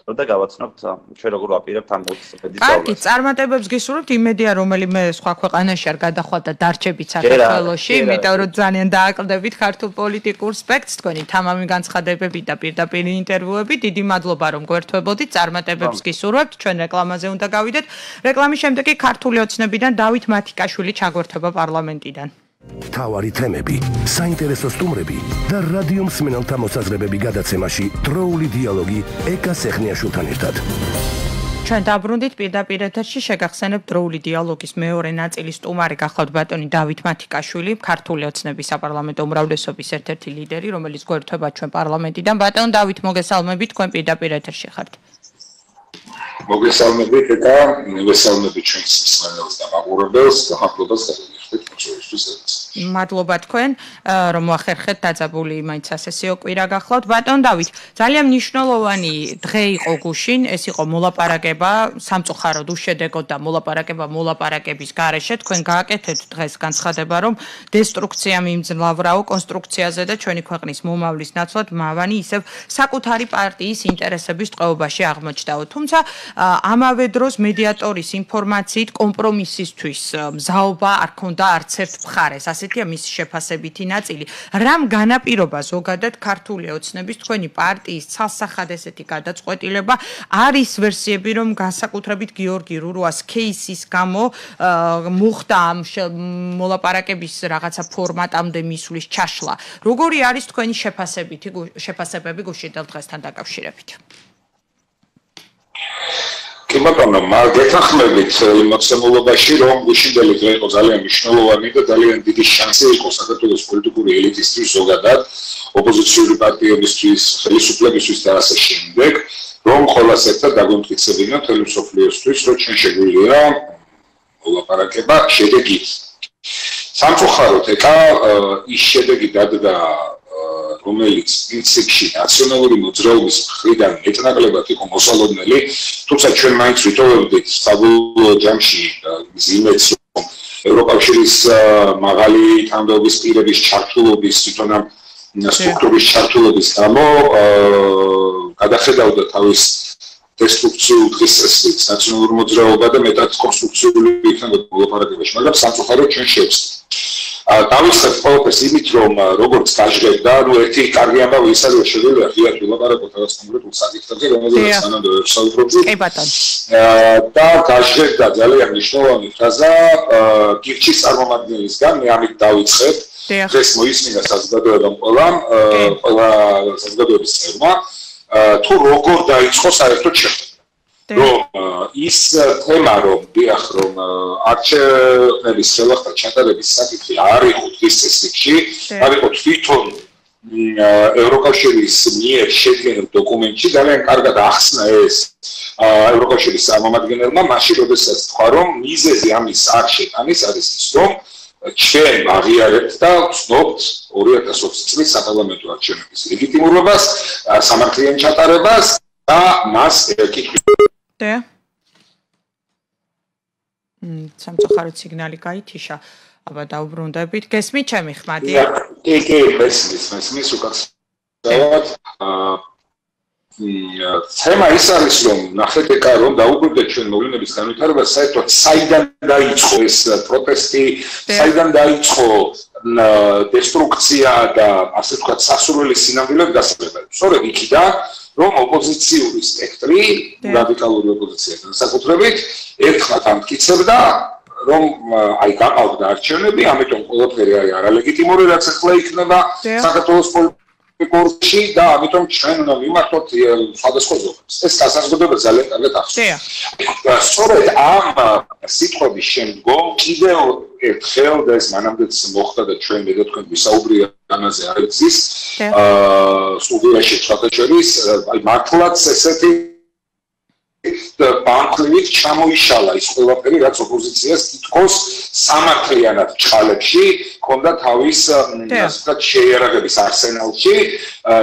და გავაცნობთ ჩვენ როგორ ვაპირებთ ამ მოწესრიგების ზოლას. კარგი, წარმატებებს გისურვებთ იმედია რომელიმე სხვა ქვეყანაში არ გადახვალ და დარჩებით საქართველოში, იმიტომ რომ ძალიან დააკლდებით ქართულ პოლიტიკურ სპექტრს თქვენი თამამი განცხადებები და პირდაპირ ინტერვიუები. დიდი მადლობა რომ გვერდთვებოდით. წარმატებებს გისურვებთ. ჩვენ რეკლამაზე უნდა გავიდეთ. რეკლამის შემდეგ კი ქართული ოცნებიდან დავით მათიკაშვილი ჩაგვერთვება პარლამენტიდან. თავარი თემები, საინტერესო სტუმრები და რადიო მსმენელთა მოსაზრებები გადაცემაში დროული დიალოგი ეკა სეხნიაშვილთან ერთად. ჩვენ დაბრუნდით პირდაპირ ეთერში შეგახსენებ დროული დიალოგის მეორე ნაწილის სტუმარი გახლავთ ბატონი დავით მათიკაშვილი, ქართული ოცნების საპარლამენტო უმრავლესობის ერთ-ერთი ლიდერი, რომელიც გვერდება ჩვენ პარლამენტიდან. ბატონ დავით, მოგესალმებით, თქვენ პირდაპირ ეთერში ხართ. მოგესალმებით და მოგესალმებით ჩვენს მსმენელს და მაყურებელს, გახარდობას და მადლობა თქვენ რომ მოახერხეთ დაძაბული მაინც ასესიო კვირა გახლავთ. ბატონ დავით ძალიან მნიშვნელოვანი დღე იყო გუშინ. ეს იყო მოლაპარაკება სამწუხაროდ უშედეგოდ და მოლაპარაკება მოლაპარაკების გარეშე. თქვენ გააკეთეთ დღეს განცხადება რომ დესტრუქცია მიმძლავრაო კონსტრუქციაზე და ჩვენი ქვეყნის მომავლის ნაცვლად მავანი ისევ საკუთარი პარტიის ინტერესების ტყვეობაში აღმოჩნდაო. თუმცა ამავე დროს მედიატორის ინფორმაციით კომპრომისისთვის მზაობა არ ქონდა ჰქონდა არც ერთ მხარეს. ასეთია მის შეფასებითი ნაწილი. რამ განაპირობა ზოგადად ქართული ოცნების თქვენი პარტიის ცალსახად ესეთი გადაწყვეტილება არის ვერსიები, რომ განსაკუთრებით გიორგი რურუას кейსის გამო მოხდა ამ მოლაპარაკების რაღაცა ფორმატამდე მისვლის ჩაშლა. როგორი არის თქვენი შეფასებითი შეფასებები გუშინდელ დღესთან დაკავშირებით? კი ბატონო, მაგ გეთანხმებით იმაცემულობაში, რომ გუშინდელი დღე იყო ძალიან მნიშვნელოვანი და ძალიან დიდი შანსი იყო საქართველოს პოლიტიკური ელიტისთვის ზოგადად, ოპოზიციური პარტიებისთვის, ხელისუფლებისთვის და ასე შემდეგ, რომ ყოველას ერთად დაგვიმტკიცებინა თელი სოფლიოსთვის, რომ ჩვენ შეგვიძლია მოლაპარაკება შედეგით. სამწუხაროდ, ეკა ის შედეგი დადგა რომელიც პრინციპში ნაციონალური მოძრაობის მხრიდან მეტნაკლებად იყო მოსალოდნელი, თუმცა ჩვენ მაინც ვიტოვებდით საბოლოო ჯამში იმედს, რომ ევროპაშირის მაღალი თანამდებობის პირების ჩართულობის თვითონ ამ სტრუქტურის ჩართულობის გამო გადახედავდა თავის დესტრუქციულ დღესასწაულს ნაციონალური მოძრაობა და მეტად კონსტრუქციული იქნებოდა მოლაპარაკებაში, მაგრამ სამწუხაროდ ჩვენ შევწევთ დავიწყებ ყოველთვის იმით რომ როგორც გაჟღერდა ნუ ერთი კარგი ამბავი ის არის შეიძლება ღიად ვილაპარაკოთ რაღაც კონკრეტულ საკითხებზე რომელზეც სანამდე ვსაუბრობთ კი ბატონო. და გაჟღერდა ძალიან მნიშვნელოვანი ფრაზა გირჩის წარმომადგენლისგან მე ამით დავიწყებ დღეს მოისმინა საზოგადოებამ ყველა ყველა საზოგადოების წევრმა თუ როგორ დაიწყო საერთოდ შეხვედრა რომ ის თემა რომ დიახ რომ არჩევნების ხელახლა ჩატარების საკითხი არ იყო დღის წესრიგში, არ იყო თვითონ ევროკავშირის მიერ შედგენილ დოკუმენტში ძალიან კარგად ახსნა ეს ევროკავშირის წარმომადგენელმა, მაშინ როდესაც თქვა რომ მიზეზი ამის არ შეტანის არის ის რომ ჩვენ აღიარებთ და ვცნობთ 2020 წლის საპარლამენტო არჩევნების ლეგიტიმურობას, სამართლიან ჩატარებას და მას კითხვით და მ სამწუხაროდ სიგნალი გაითიშა. აბა დაუბრუნდებით. გესმით ჩემი ხმადია? კი, კი, მესმის, მესმის უკაც. დავად აა თემა ის არის რომ ნახეთ ეკა რომ დაუკვირდეთ ჩვენ მოვლენების განვითარება საერთოდ საიდან დაიწყო ეს პროტესტი საიდან დაიწყო დესტრუქცია და ასე ვთქვათ სასურველი სინამდვილე დასაწყებად სწორედ იქიდან რომ ოპოზიციური სპექტრი რადიკალური ოპოზიცია განსაკუთრებით ერთხმად ამტკიცებდა რომ აი გაყავდა არჩევნები, ამიტომ ყველაფერი არის არალეგიტიმური, რაც ახლა იქნება საქართველოს პოლიტიკაში კურსი და ამიტომ ჩვენ უნდა ვიმართოთ სხვადასხვა ზოგადად. ეს გასაზრდობა ძალიან კარგად ახსოვს. სწორედ ამ სიტყვების შემდგომ კიდევ ერთხელ და ეს მანამდეც მოხდა და ჩვენ მე და თქვენ ვისაუბრია ამაზე არის ის აა სტუდიაში სხვათა შორის აი მართლაც ესეთი ბანკლივით ჩამოიშალა ის ყველაფერი რაც ოპოზიციას თითქოს სამართლიანად ჩალებში ქონდა თავის ასე შეერაგების არსენალში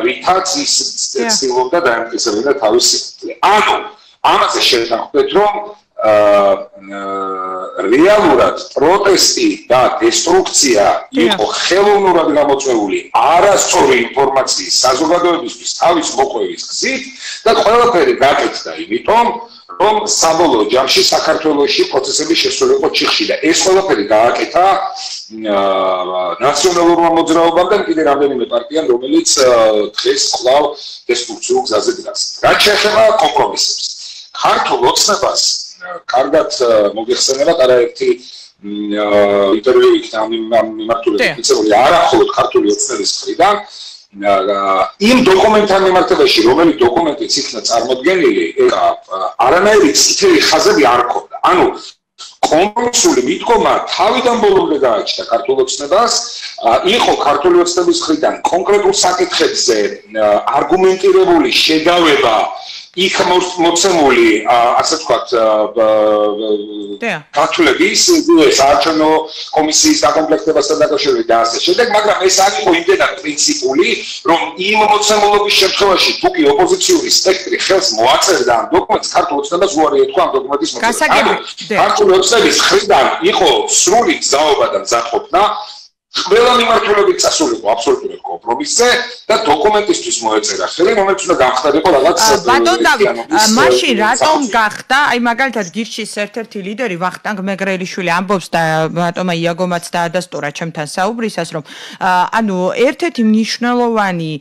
რითაც ის ცდილობდა დაემტკიცებინა თავის სიტყვაზე ანუ ამაზე შევთანხმდეთ რომ რეალურად პროტესტი და დესტრუქცია იყო ხელოვნურად გამოწვეული არასწორი ინფორმაციის საზოგადოებისთვის თავის მოყვევის გზით და ყველაფერი გაკეთდა იმიტომ რომ საბოლოო ჯამში საქართველოსი პროცესები შესულიყო ჩიხში და ეს ყველაფერი გააკეთა ნაციონალურმა მოძრაობამ და კიდე რამდენიმე პარტიამ რომელიც დღეს კვლავ დესტრუქციულ გზაზე დგას. რაც შეეხება კომპრომისებს. ქართულ ოცნებას კარგად მოგეხსენებათ არაერთი ინტერვიუ იქნა ამ მიმართულებით მიცემული არახოლოდ ქართული ოცნების მხრიდან. იმ დოკუმენტთან მიმართებაში რომელიც დოკუმენტიც იქნა წარმოდგენილი არანაირი ცითელი ხაზები არ ქონდა ანუ კომპრომისული მიდგომა თავიდან ბოლომდე გააჩნდა ქართულ ოცნებას იყო ქართული ოცნების მხრიდან. კონკრეტულ საკითხებზე არგუმენტირებული შედავება იქ მოცემული ასე ვთქვათ კათოლიკის საარჩევნო კომისიის დაკომპლექტებასთან დაკავშირებით და ასე შემდეგ, მაგრამ ეს არ იყო იმდენად პრინციპული, რომ იმ მოცემულობის შემთხვევაში თუ კი ოპოზიციური სპექტრი ხელს მოაწერდა ამ დოკუმენტს, ქართულ ოცნებას უარი ეთქვა ამ დოკუმენტის მოწესრიგება. ქართულ ოცნების ხრიდან იყო სრული გზაობა და მზადყოფნა ყველა მიმართულებით წასულიყო აბსოლუტურად კომპრომისზე და დოკუმენტისთვის მოეწერა. ხელი, რომელიც უნდა გამხდარიყო რაღაც ბატონ დავით, მაშინ რატომ გახდა, აი მაგალითად გირჩის ერთ-ერთი ლიდერი ვახტანგ მეგრელიშვილი ამბობს და ბატონმა იაგომაც დაადასტურა ჩემთან საუბრისას, რომ ანუ ერთ-ერთი მნიშვნელოვანი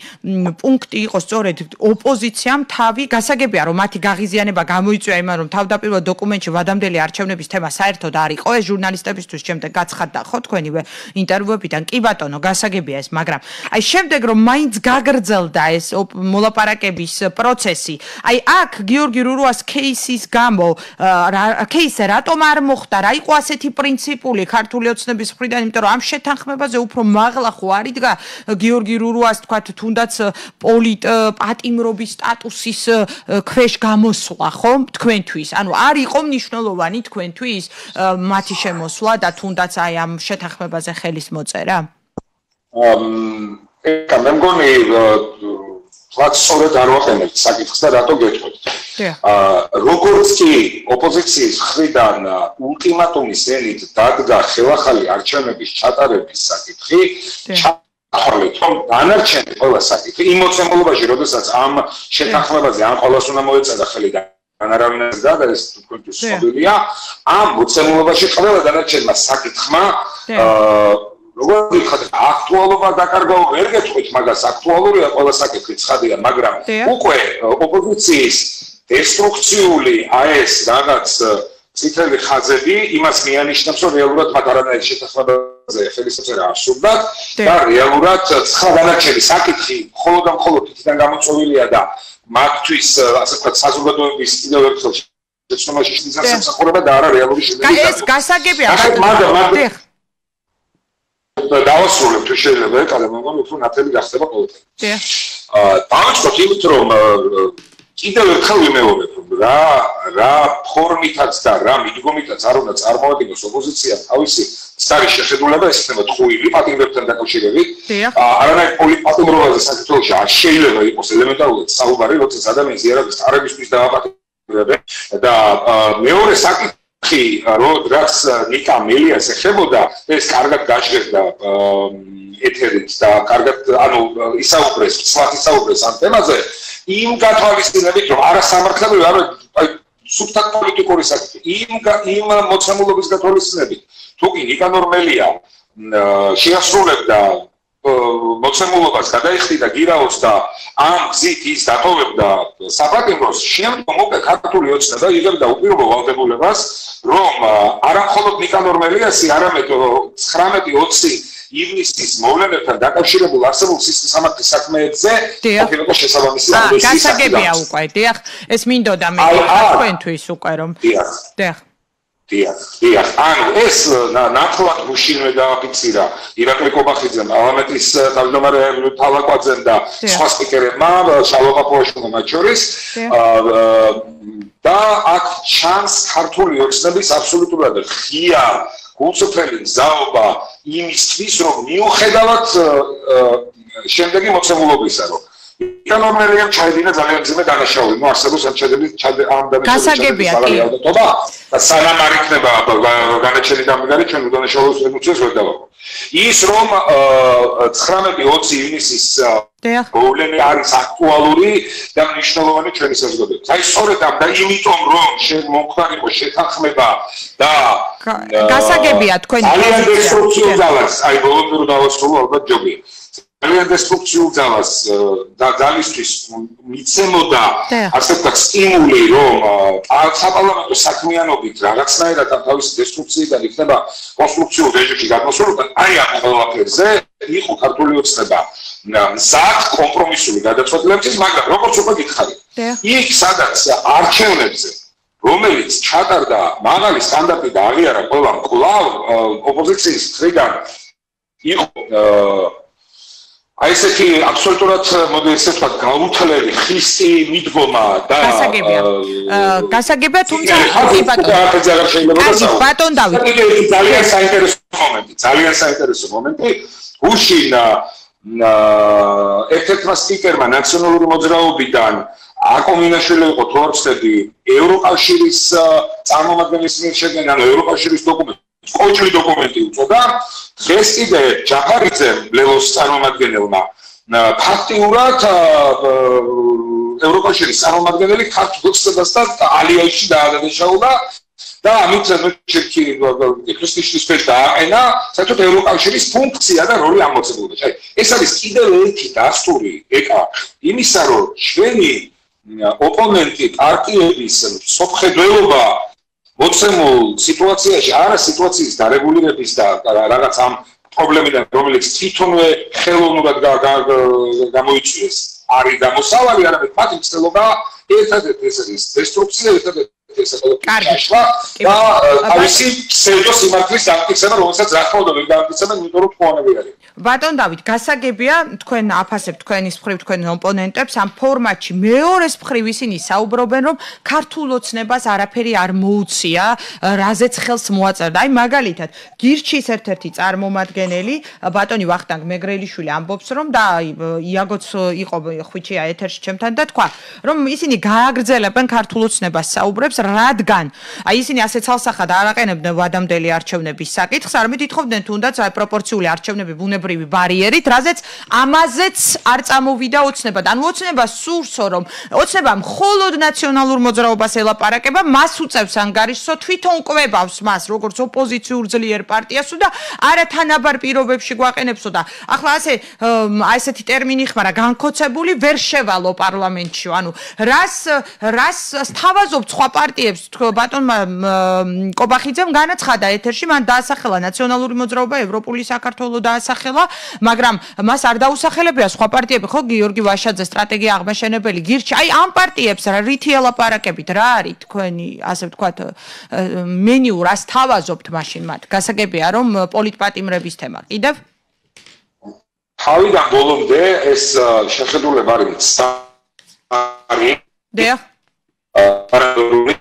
პუნქტი იყო სწორედ ოპოზიციამ თავი გასაგებია, რომ მათი გაღიზიანება გამოიწვია იმან, რომ თავდაპირველ დოკუმენტში ვადამდელი არჩევნების თემა საერთოდ არ იყო, ეს ჟურნალისტებისთვის შემდეგ გაცხადდა ხო თქვენივე ინტერვიუ კმაყოფილებიდან კი ბატონო გასაგებია ეს მაგრამ აი შემდეგ რომ მაინც გაგრძელდა ეს მოლაპარაკების პროცესი აი აქ გიორგი რურუას кейსის გამო кейსը რატომ არ მოხდა რა იყო ასეთი პრინციპული ქართული ოცნების მხრიდან იმიტომ რომ ამ შეთანხმებაზე უფრო მაღლა ხო არ იდგა გიორგი რურუას თქვა თუნდაც პოლიტ პატიმრობის სტატუსის ქვეშ გამოსვლა ხო თქვენთვის. ანუ არ იყო მნიშვნელოვანი თქვენთვის მათი შემოსვლა და თუნდაც აი ამ შეთანხმებაზე ხელის მოწყ მოწერა? ამ ეკა მე მგონი ფლაც სწორად არ ვაყენებ საკითხს და რატო გეტყვით? აა როგორც კი ოპოზიციის ხრიდან ულტიმატუმის ელით დადგა ხელახალი არჩევნების ჩატარების საკითხი, ჩახალეთ რომ დანარჩენი ყველა საკითხი იმ მოცემულობაში, როდესაც ამ შეთანხმებაზე ამ ყოველს უნდა მოეწერა ხელი და ანარავინას და ეს თქვენთვის სწორია, ამ მოცემულობაში ყველა დანარჩენმა საკითხმა აა როგორ ვიხოთ აქტუალობა დაკარგაო ვერ გეტყვით მაგას აქტუალურია ყველა საკითხი ცხადია მაგრამ უკვე ოპოზიციის დესტრუქციული აეს რაღაც ციფრები ხაზები იმას მიანიშნებს რომ რეალურად მათ არანაირი შეთანხმებაზე ხელისუფლება არ სურდა და რეალურად ცხადანარჩენი საკითხი მხოლოდ და მხოლოდ თვითონ გამოწვევილია და მათთვის ასე ვთქვათ საზოგადოების კიდევ ერთხელ შეცდომაში შესაძლებლობა და არა რეალური შედეგი. ეს გასაგებია. მაგრამ მაგრამ დავასრულებ თუ შეიძლება ეკალე მაგრამ უფრო ნათელი გახდება ყოველთვის. დიახ. აა დავიწყოთ იმით რომ კიდევ ერთხელ ვიმეორებ რა რა ფორმითაც და რა მიდგომითაც არ უნდა წარმოადგინოს ოპოზიცია თავისი სტარი შეხედულება ეს იქნება თხუილი პატიმრებთან დაკავშირებით. არანაირ პოლიტიკურობაზე საქართველოში არ შეიძლება იყოს ელემენტარულად საუბარი, როცა ადამიანის იარაღის ტარებისთვის დააპატიმრებენ და მეორე საკითხი ხი რო რაც ნიკა მელიას ეხებოდა ეს კარგად გაჟღერდა ეთერით და კარგად ანუ ისაუბრეს სვათ ისაუბრეს ამ თემაზე. იმ გათვალისწინებით რომ არა სამართლებრივი არა აი სუბტაკ პოლიტიკური საკითხი იმ იმ მოცემულობის გათვალისწინებით თუ კი ნიკანორმელია შეასრულებდა მოცემულობას გადაიხდიდა გირაოს და ამ გზით ის დატოვებდა საპატიმროს შემდგომ უკვე ქართული ოცნება იღებდა უპირობო ვალდებულებას რომ არა მხოლოდ ნიკანორმელიასი არამედ 19-20 ივნისის მოვლენებთან დაკავშირებულ არსებულ სამართლის საქმეებზე ყოფილიყო შესაბამისი ამბები. აა, გასაგებია უკვე, დიახ, ეს მინდოდა მე თქვენთვის უკვე რომ. დიახ. დიახ. დიახ, დიახ. ანუ ეს ნათლად გუშინვე დააფიქსირა ირაკლი კობახიძემ, ალამეტის თავმჯდომარე თავაკვაძემ და სხვა სპიკერებმა, შალოყაპოაშვილმა მათ შორის. და აქ ჩანს ქართული ოცნების აბსოლუტურად ღია გულწრფელი ზაობა იმისთვის, რომ მიუხედავად შემდეგი მოცემულობისა, რომ ეკონომიურად ჩაიდინა ძალიან ძიმე დანაშაული, ნუ არსებობს ამ ჩადების ამ დანაშაულის გასაგებია კი. და სანამ არ იქნება განაჩენი დამდგარი, ჩვენ დანაშაულს ემოციას ვერ დავაყო. ის რომ 19-20 ივნისის გოვლენი არის აქტუალური და მნიშვნელოვანი ჩვენი საზოგადოებისთვის. აი სწორედ ამ და იმიტომ რომ შემოქმარიყო შეთანხმება და გასაგებია თქვენი პოზიცია. ძალიან დესტრუქციულ ძალას, აი ბოლომდე დავასრულო ალბათ ჯობია. ძალიან დესტრუქციულ ძალას და ძალისთვის მიცემოდა ასე ვთქვათ სტიმული რომ საპარლამენტო საქმიანობით რაღაცნაირად ამ თავისი დესტრუქციიდან იქნება კონსტრუქციულ რეჟიმში გადმოსულობა აი ამ ყველაფერზე იყო ქართული ოცნება. მზად კომპრომისული გადაწყვეტილებისთვის მაგრამ როგორც უკვე გითხარით იქ სადაც არჩევნებზე რომელიც ჩატარდა მაღალი სტანდარტი და აღიარა ყველა კლავ ოპოზიციის მხრიდან იყო აი ესეთი აბსოლუტურად მოდი ესე ვთქვა გაუთლელი ხისტი მიდგომა და გასაგებია. გასაგებია თუმცა კი ბატონ ბატონ დავით. ძალიან საინტერესო მომენტი ძალიან საინტერესო მომენტი. უშინ ერთ-ერთმა სპიკერმა ნაციონალური მოძრაობიდან აკომინაშვილი იყო თუ არ ვცდები ევროკავშირის წარმომადგენლის მიერ შეგენა ევროკავშირის დოკუმენტი კოჭრი დოკუმენტი უწოდა დღეს კიდე ჯაფარიძემ ლელოს წარმომადგენელმა ფაქტიურად ევროპაშირის წარმომადგენელი ქართულსთან ალიაში დაადეშაულა და ამით ჩერკი ქრისტიშის ფეშ დააყენა საერთოდ ევროპაშირის ფუნქცია და როლი ამოწმებოდა. აი ეს არის კიდევ ერთი დასტური ეკა იმისა რომ ჩვენი ოპონენტი პარტიების სოფხედველობა მოცემულ სიტუაციაში არა სიტუაციის დარეგულირების და რაღაც ამ პრობლემიდან რომელიც თვითონვე ხელოვნურად გამოიწვიეს. არის გამოსავალი არამედ ფაქტი ცდილობა ერთადერთი ეს არის დესტრუქცია ერთადერთი კარგი. და თავისი ფსევდო სიმართლის დამტკიცება რომელსაც რა თქმა უნდა ვერ დამტკიცებენ იმიტომ რომ თქვენები არის ბატონ დავით გასაგებია თქვენ აფასებთ თქვენის მხრივ თქვენ ოპონენტებს ამ ფორმატში მეორეს მხრივ ისინი საუბრობენ რომ ქართულ ოცნებას არაფერი არ მოუცია რაზეც ხელს მოაწერდა. აი მაგალითად გირჩის ერთ-ერთი წარმომადგენელი ბატონი ვახტანგ მეგრელიშვილი ამბობს რომ და იაგოც იყო ხვიჩია ეთერში ჩემთან და თქვა რომ ისინი გააგრძელებენ ქართულ ოცნებას საუბრებს რადგან აი ისინი ასე ცალსახად არ აყენებდნენ ვადამდელი არჩევნების საკითხს, არამედ ითხოვდნენ თუნდაც აი პროპორციული არჩევნები ბუნებრივი ბარიერით, რაზეც ამაზეც არ წამოვიდა ოცნება. ანუ ოცნება სურსო რომ ოცნება მხოლოდ ნაციონალურ მოძრაობას ელაპარაკება, მას უწევს ანგარიშსო თვითონ კვებავს მას როგორც ოპოზიციურ ძლიერ პარტიასო და არა თანაბარ პირობებში გვაყენებსო და ახლა ასე აი ესეთი ტერმინი ხმარა განკოცებული ვერ შევალო პარლამენტში. ანუ რას რას სთავაზობ სხვა პარტიებს ბატონმა კობახიძემ განაცხადა ეთერში მან დაასახელა ნაციონალური მოძრაობა ევროპული საქართველოს დაასახელა მაგრამ მას არ დაუსახელებია სხვა პარტიები. ხო გიორგი ვაშაძე სტრატეგია აღმაშენებელი გირჩი აი ამ პარტიებს რა რითი ელაპარაკებით რა არის თქვენი ასე ვთქვათ მენიუ რას თავაზობთ მაშინ მათ? გასაგებია რომ პოლიტპატიმრების თემა. კიდევ? თავიდან ბოლომდე ეს შეხედულება არის არის დიახ პარალელური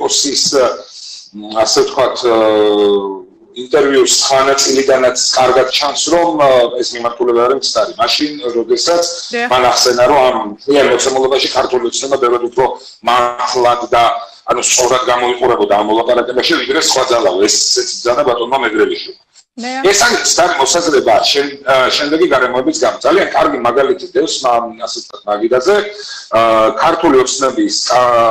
კურსის ასე ვთქვათ ინტერვიუს ხანაწილიდანაც კარგად ჩანს რომ ეს მიმართულება არის მცდარი. მაშინ როდესაც მან ახსენა რომ ამ ძლიერ მოცემულობაში ქართული ცნება ბევრად უფრო მართლად და ანუ სწორად გამოიყურებოდა ამ მოლაპარაკებაში ვიდრე სხვა ძალაო. ეს ესეც ძანა ბატონმა მეგრელიშვილი. ეს არის სტარი მოსაზრება შემდეგი გარემოების გამო. ძალიან კარგი მაგალითი დევს ასე ვთქვათ მაგიდაზე ქართული ოცნების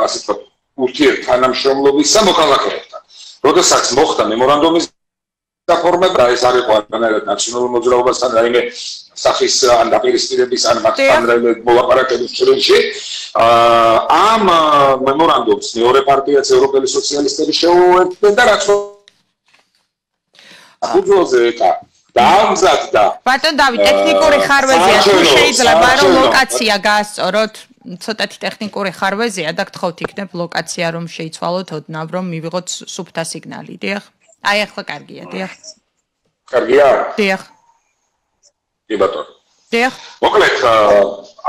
ასე ვთქვათ ურთიერთთანამშრომლობისა მოქალაქეებთან. როდესაც მოხდა მემორანდუმის დაფორმება, ეს არის ყველანაირად ნაციონალურ მოძრაობასთან რაიმე სახის ან დაპირისპირების ან მათთან რაიმე მოლაპარაკების წრეში ამ მემორანდუმს მეორე პარტიაც ევროპელი სოციალისტები შეუერთდნენ და რაც ფუძოლზე ეკა დაამზადდა ბატონ დავით ტექნიკური ხარვეზია თუ შეიძლება რომ ლოკაცია გაასწოროთ. ცოტათი ტექნიკური ხარვეზია და გთხოვთ იქნებ ლოკაცია რომ შეიცვალოთ ოდნავ რომ მივიღოთ სუფთა სიგნალი დიახ აი ახლა კარგია დიახ. კარგია? დიახ. კი ბატონო. დიახ. მოკლედ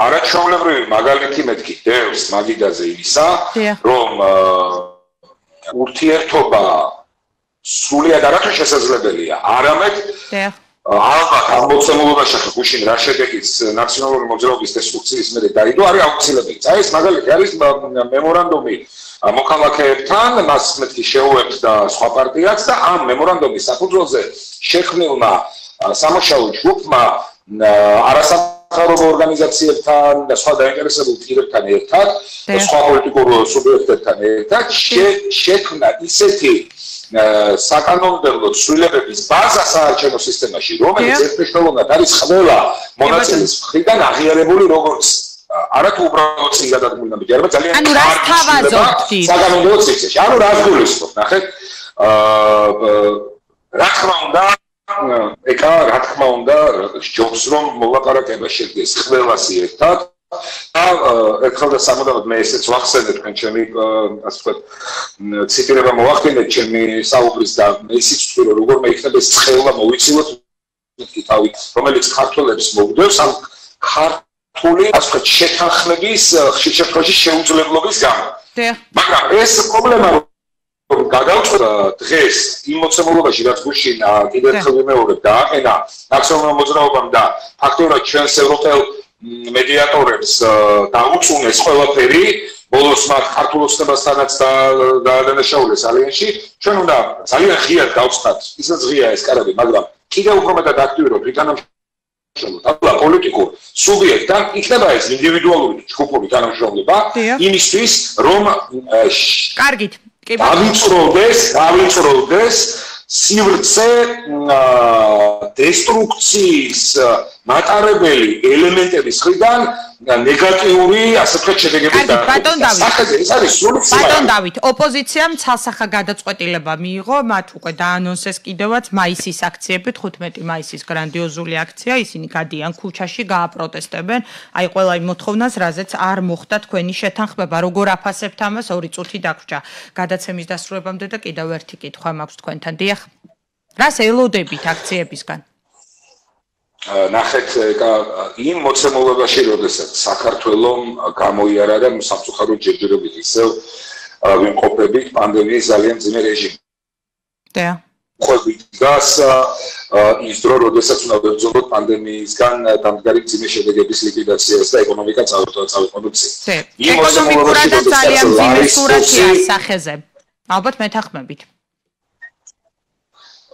არაჩვეულებრივი მაგალითი მეთქი. დევს მაგიდაზე იმისა რომ ურთიერთობა სულიად არათუ შესაძლებელია. არამედ ალბათ ამ მოცემულობაში ხა გუშინ რა შედეგიც ნაციონალური მოძრაობის დესტრუქციის მერე დაიდო არის აუცილებელი. აი ეს მაგალითი არის მემორანდუმი მოქალაქეებთან, მას მეთქი შეუერთდა სხვა პარტიაც და ამ მემორანდუმის საფუძველზე შექმნილმა სამუშაო ჯგუფმა არასამთავრობო ორგანიზაციებთან და სხვა დაინტერესებულ პირებთან ერთად, სხვა პოლიტიკურ სუბიექტებთან ერთად შექმნა ისეთი საკანონმდებლო ცვლილებების ბაზა საარჩევნო სისტემაში, რომელიც ერთმეშველოვნად არის ყველა მონაწილის მხრიდან აღიარებული როგორც არათუ უბრალოდ სიგადადგმული ჯერება ძალიან ანუ რას თავაზობთ საკანონმდებლო სისტემაში. ანუ რას გულისხმობთ, ნახეთ? აა რა თქმა უნდა ეკა რა თქმა უნდა ჯობს რომ მოლაპარაკება შედგეს ყველასი ერთად და ერთხელ და სამუდამოდ მე ესეც ვახსენე თქვენ ჩემი ასე ვთქვათ ციტირება მოახდინეთ ჩემი საუბრის და ისიც ვთქვი რომ როგორ მე იქნება ეს ცხელა მოვიცილოთ თავი რომელიც ქართველებს მოგდევს ამ ქართული ასე ვთქვათ შეთანხმების ხშირ შემთხვევაში შეუძლებლობის გამო. მაგრამ ეს პრობლემა გადავწყვეტ დღეს იმ მოცემულობაში რაც გუშინ კიდევ ერთხელ ვიმეორებ და აყენა ნაციონალურ მოძრაობამ და ფაქტობრივად ჩვენს ევროპელ მედიატორებს დაუწუნეს ყველაფერი ბოლოს მათ ქართულ ოცნებასთანაც დაადანაშაულეს ალიანსში. ჩვენ უნდა ძალიან ღიად დავწყათ ისაც ღია ეს კარები მაგრამ კიდევ უფრო მეტად აქტიურობ ბრიტანეთში და პოლიტიკურ სუბიექტთან იქნება ეს ინდივიდუალური ჯგუფური თანამშრომლობა იმისთვის რომ კარგით. კი ბატონო. დავიწროდეს დავიწროდეს სივრცე დესტრუქციის მატარებელი ელემენტების ხრიდან ნეგატიური ასე ვთქვათ შედეგები და ბატონ დავით. ეს არის სრული ბატონ დავით ოპოზიციამ ცალსახა გადაწყვეტილება მიიღო მათ უკვე დაანონსეს კიდევაც მაისის აქციები 15 მაისის გრანდიოზული აქცია ისინი გადიან ქუჩაში გააპროტესტებენ. აი ყველა იმ მოთხოვნას რაზეც არ მოხდა თქვენი შეთანხმება როგორ აფასებთ ამას ორი წუთი დაგვრჩა. გადაცემის დასრულებამდე და კიდევ ერთი კითხვა მაქვს თქვენთან. დიახ. რას ელოდებით აქციებისგან ნახეთ იმ მოცემულობაში, როდესაც საქართველოს გამოიარა და სამწუხაროდ ჯერჯერობით ისევ ვიმყოფებით პანდემიის ძალიან ძიმე რეჟიმი. და ყოველთვის გას ის დრო, როდესაც უნდა ვებრძოლოთ პანდემიისგან დამდგარი ძიმე შედეგების ლიკვიდაციას და ეკონომიკა წავიყვანოთ ცი. ეკონომიკურად ძალიან ძიმე სურათია სახეზე. ალბათ მეთახმებით.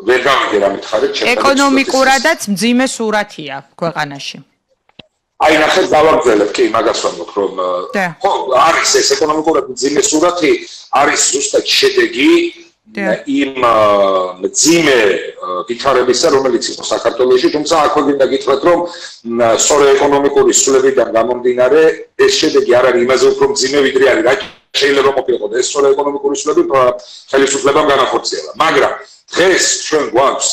ვერ გავიგე რა მითხარით ჩემთან ეკონომიკურადაც მძიმე სურათია ქვეყანაში. აი ნახეთ დავაგზელებ კი მაგას ვამბობ რომ ხო არის ეს ეკონომიკურად მძიმე სურათი არის ზუსტად შედეგი იმ მძიმე ვითარებისა რომელიც იყო საქართველოში თუმცა აქვე გინდა გითხრათ რომ სწორი ეკონომიკური სულებიდან გამომდინარე ეს შედეგი არ არის იმაზე უფრო მძიმე ვიდრე არის. რა შეიძლება ყოფილიყო ეს სწორი ეკონომიკური სულები ხელისუფლებამ განახორციელა. მაგრამ დღეს ჩვენ გვაქვს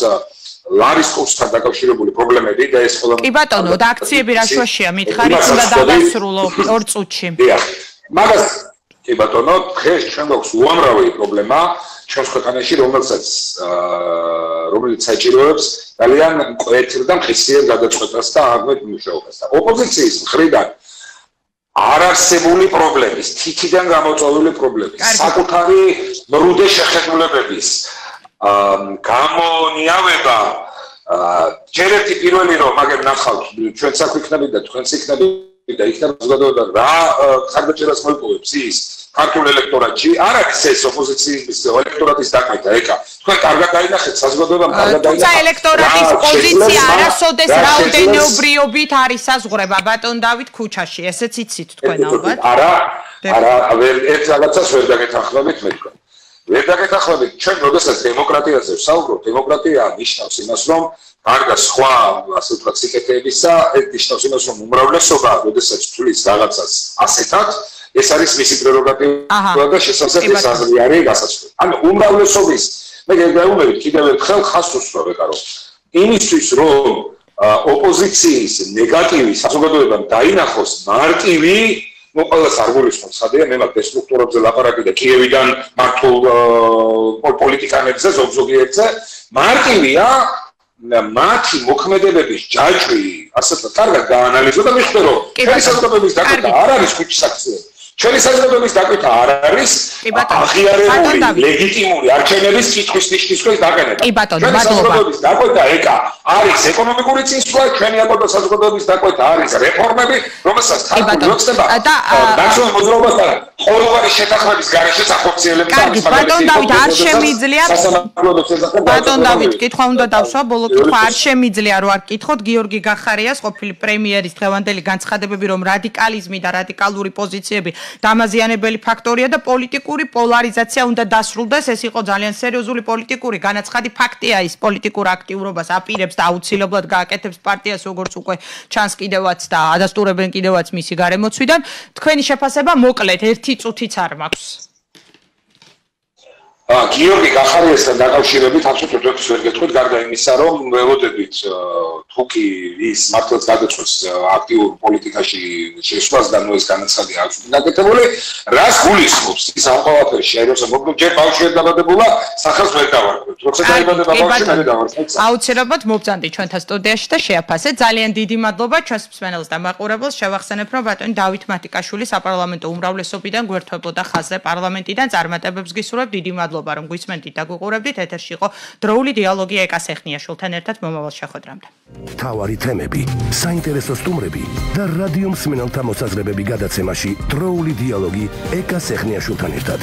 ლარის კურსთან დაკავშირებული პრობლემები და ეს ყველა კი ბატონო და აქციები რა შუაშია? მითხარით უნდა დავასრულო 2 წუთში. დიახ მაგას კი ბატონო დღეს ჩვენ გვაქვს უამრავი პრობლემა. ჩვენს ქვეყანაში რომელსაც რომელიც საჭიროებს ძალიან კვეთილ და მხისიერ გადაწყვეტას და აღმეთ მუშაობას. და ოპოზიციის მხრიდან არარსებული პრობლემის, თითიდან გამოწვეული პრობლემის, საკუთარი მრუდე შეხედულებების, გამონიავება. ჯერ ერთი პირველი რომ მაგერ ნახავთ ჩვენ საქმექნები და თქვენ საქმექნები და იქნება ზოგადად რა ხარდაჭერას მოიპოვებს ის ქართულ ელექტორატში არ არის ეს ოპოზიციის ელექტორატის დაკვეთა ეკა. თქვენ კარგად დაინახეთ საზოგადოებამ კარგად დაინახა თუმცა ელექტორატის პოზიცია არასოდეს რაოდენობრიობით არის საზღვრება. ბატონ დავით ქუჩაში ესეც იცით თქვენ ალბათ? არა არა ვერ ერთ რაღაცას ვერ დაგეთანხმებით მე თქვენ ვერ დაგეთანხმებით ჩვენ როდესაც დემოკრატიაზე ვსაუბრობ დემოკრატია ნიშნავს იმას რომ კარგა სხვა ასე ვთქვათ სიკეთეებისა ეს ნიშნავს იმას რომ უმრავლესობა როდესაც თulis რაღაცას ასეთად ეს არის მისი პრეროგატივა და შესაძლებელი საზრი არის გასაცვლელი. ანუ უმრავლესობის მე გეუბნებით კიდევ ერთხელ ხას უსწრებ ეკარო. იმისთვის რომ ოპოზიციის ნეგატივი საზოგადოებამ დაინახოს მარტივი ну ყველას არ გულისხმობს სადია მე მაგ დესტრუქტურებზე ლაპარაკი და კიევიდან მართულ პოლიტიკანებზე ზოგზოგიერთზე მარტივია მათი მოქმედებების ჯაჭვი ასე თქვა კარგად გაანალიზო და მიხვდა რომ ეს საზოგადოების დაკეთა არ არის ხუჩი საქციელი ჩვენი საზოგადოების დაკვეთა არ არის აღიარებული ლეგიტიმური არჩევნების კითხვის ნიშნისთვის დაყენება. კი ბატონო, მადლობა. საზოგადოების დაკვეთა ეკა არის ეკონომიკური წინსვლა, ჩვენი აკონტო საზოგადოების დაკვეთა არის რეფორმები, რომელსაც ხალხი მოწდება. და ნაციონალურ მოძრაობასთან ყოველგვარი შეთანხმების გარეშე სახორციელებს არის ბატონ დავით არ შემიძლია ბატონ დავით კითხვა უნდა დავსვა ბოლო კითხვა არ შემიძლია რომ არ კითხოთ გიორგი გახარიას ყოფილი პრემიერის დღევანდელი განცხადებები რომ რადიკალიზმი და რადიკალური პოზიციები დამაზიანებელი ფაქტორია და პოლიტიკური პოლარიზაცია უნდა დასრულდეს. ეს იყო ძალიან სერიოზული პოლიტიკური განაცხადი. ფაქტია ის პოლიტიკურ აქტიურობას აპირებს და აუცილებლად გააკეთებს პარტიას, როგორც უკვე ჩანს კიდევაც და ადასტურებენ კიდევაც მისი გარემოცვიდან. თქვენი შეფასება მოკლედ ერთი წუთიც არ მაქვს. ა გიორგი გახარიესთან დაკავშირებით აბსოლუტურად ვერც ვერ გეტყვით გარდა იმისა რომ ველოდებით თუკი ის მართლაც გადაწყვეტს აქტიურ პოლიტიკაში შესვლას და ნუ ეს განაცხადი აქვს დაკეთებული რას გულისხმობს? ის ამ ყველაფერში აი როცა მოკლედ ჯერ ბავშვი დაბადებულა სახელს ვერ დავარქვით. როცა დაიბადა ბავშვი მე დავარქვით. აუცილებლად მოგწანდი ჩვენთან სტუდიაში და შეაფასე. ძალიან დიდი მადლობა. ჩვენს მსმენელს და მაყურებელს შევახსენებ რომ ბატონი დავით მათიკაშვილი საპარლამენტო უმრავლესობიდან გვერდებოდა ხაზზე პარლამენტიდან წარმატებებს გისურვებ დიდი მადლობა მადლობა რომ გვისმენთ და გუყურებდით ეთერში იყო დროული დიალოგი. ეკას ეხნიაშვილთან ერთად მომავალ შეხვედრამდე. თავარი თემები საინტერესო სტუმრები და რადიო მსმენელთა მოსაზრებები გადაცემაში დროული დიალოგი. ეკას ეხნიაშვილთან ერთად